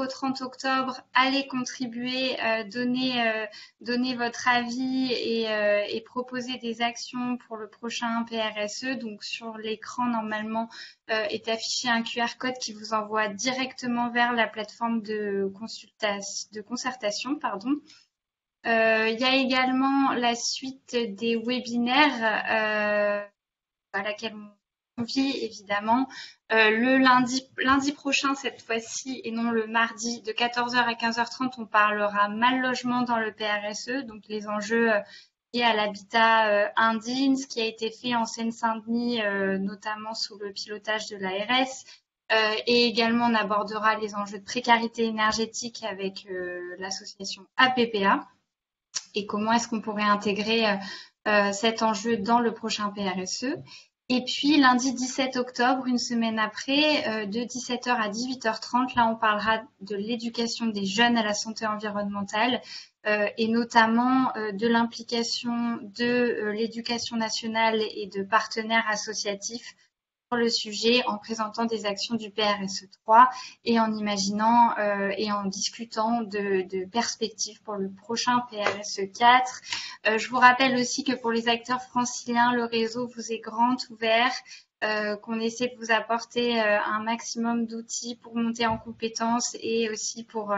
au 30 octobre, allez contribuer, euh, euh, donnez, votre avis et, euh, proposer des actions pour le prochain PRSE. Donc sur l'écran, normalement, est affiché un QR code qui vous envoie directement vers la plateforme de, de concertation. Il y a également la suite des webinaires à laquelle on évidemment. Euh, le lundi, prochain, cette fois-ci, et non le mardi, de 14h à 15h30, on parlera mal logement dans le PRSE, donc les enjeux euh, liés à l'habitat euh, indigne, ce qui a été fait en Seine-Saint-Denis, notamment sous le pilotage de l'ARS. et également, on abordera les enjeux de précarité énergétique avec l'association APPA et comment est-ce qu'on pourrait intégrer cet enjeu dans le prochain PRSE. Et puis lundi 17 octobre, une semaine après, euh, de 17h à 18h30, là on parlera de l'éducation des jeunes à la santé environnementale euh, et notamment euh, de l'implication de l'éducation nationale et de partenaires associatifs le sujet en présentant des actions du PRSE 3 et en imaginant euh, et en discutant de, perspectives pour le prochain PRSE 4. Euh, je vous rappelle aussi que pour les acteurs franciliens, le réseau vous est grand ouvert. Euh, qu'on essaie de vous apporter un maximum d'outils pour monter en compétences et aussi pour,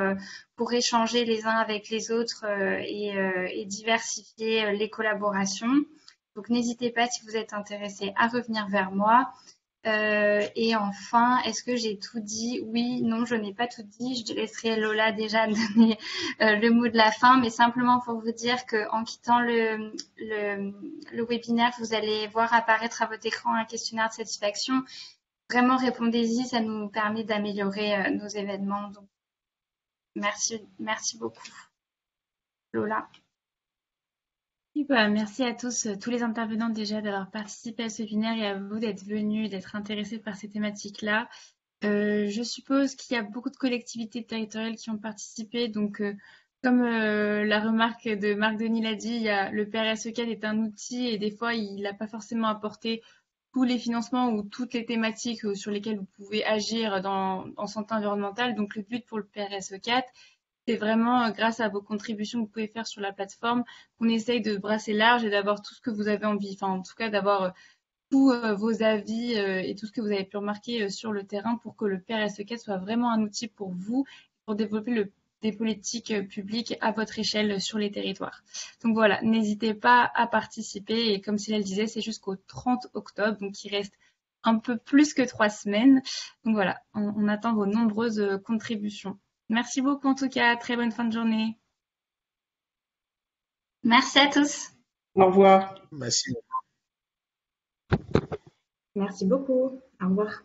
pour échanger les uns avec les autres et, et, diversifier les collaborations. Donc n'hésitez pas si vous êtes intéressé à revenir vers moi. Euh, et enfin, est-ce que j'ai tout dit? Oui, non, je n'ai pas tout dit. Je laisserai Lola déjà donner euh, le mot de la fin, mais simplement pour vous dire qu'en quittant le, le, le, webinaire, vous allez voir apparaître à votre écran un questionnaire de satisfaction. Vraiment, répondez-y, ça nous permet d'améliorer euh, nos événements. Donc, merci, merci beaucoup. Lola. Bah, merci à tous, euh, tous les intervenants déjà d'avoir participé à ce webinaire et à vous d'être venus, d'être intéressés par ces thématiques-là. Euh, je suppose qu'il y a beaucoup de collectivités territoriales qui ont participé. Donc, euh, comme la remarque de Marc Denis l'a dit, il y a, le PRSE4 est un outil et des fois, il n'a pas forcément apporté tous les financements ou toutes les thématiques sur lesquelles vous pouvez agir dans, en santé environnementale. Donc, le but pour le PRSE4, c'est vraiment grâce à vos contributions que vous pouvez faire sur la plateforme qu'on essaye de brasser large et d'avoir tout ce que vous avez envie. Enfin, en tout cas, d'avoir tous euh, vos avis euh, et tout ce que vous avez pu remarquer euh, sur le terrain pour que le PRSE4 soit vraiment un outil pour vous, pour développer des politiques publiques à votre échelle sur les territoires. Donc voilà, n'hésitez pas à participer et comme Céline disait, c'est jusqu'au 30 octobre, donc il reste un peu plus que trois semaines. Donc voilà, on attend vos nombreuses contributions. Merci beaucoup en tout cas, très bonne fin de journée. Merci à tous. Au revoir. Merci. Merci beaucoup. Au revoir.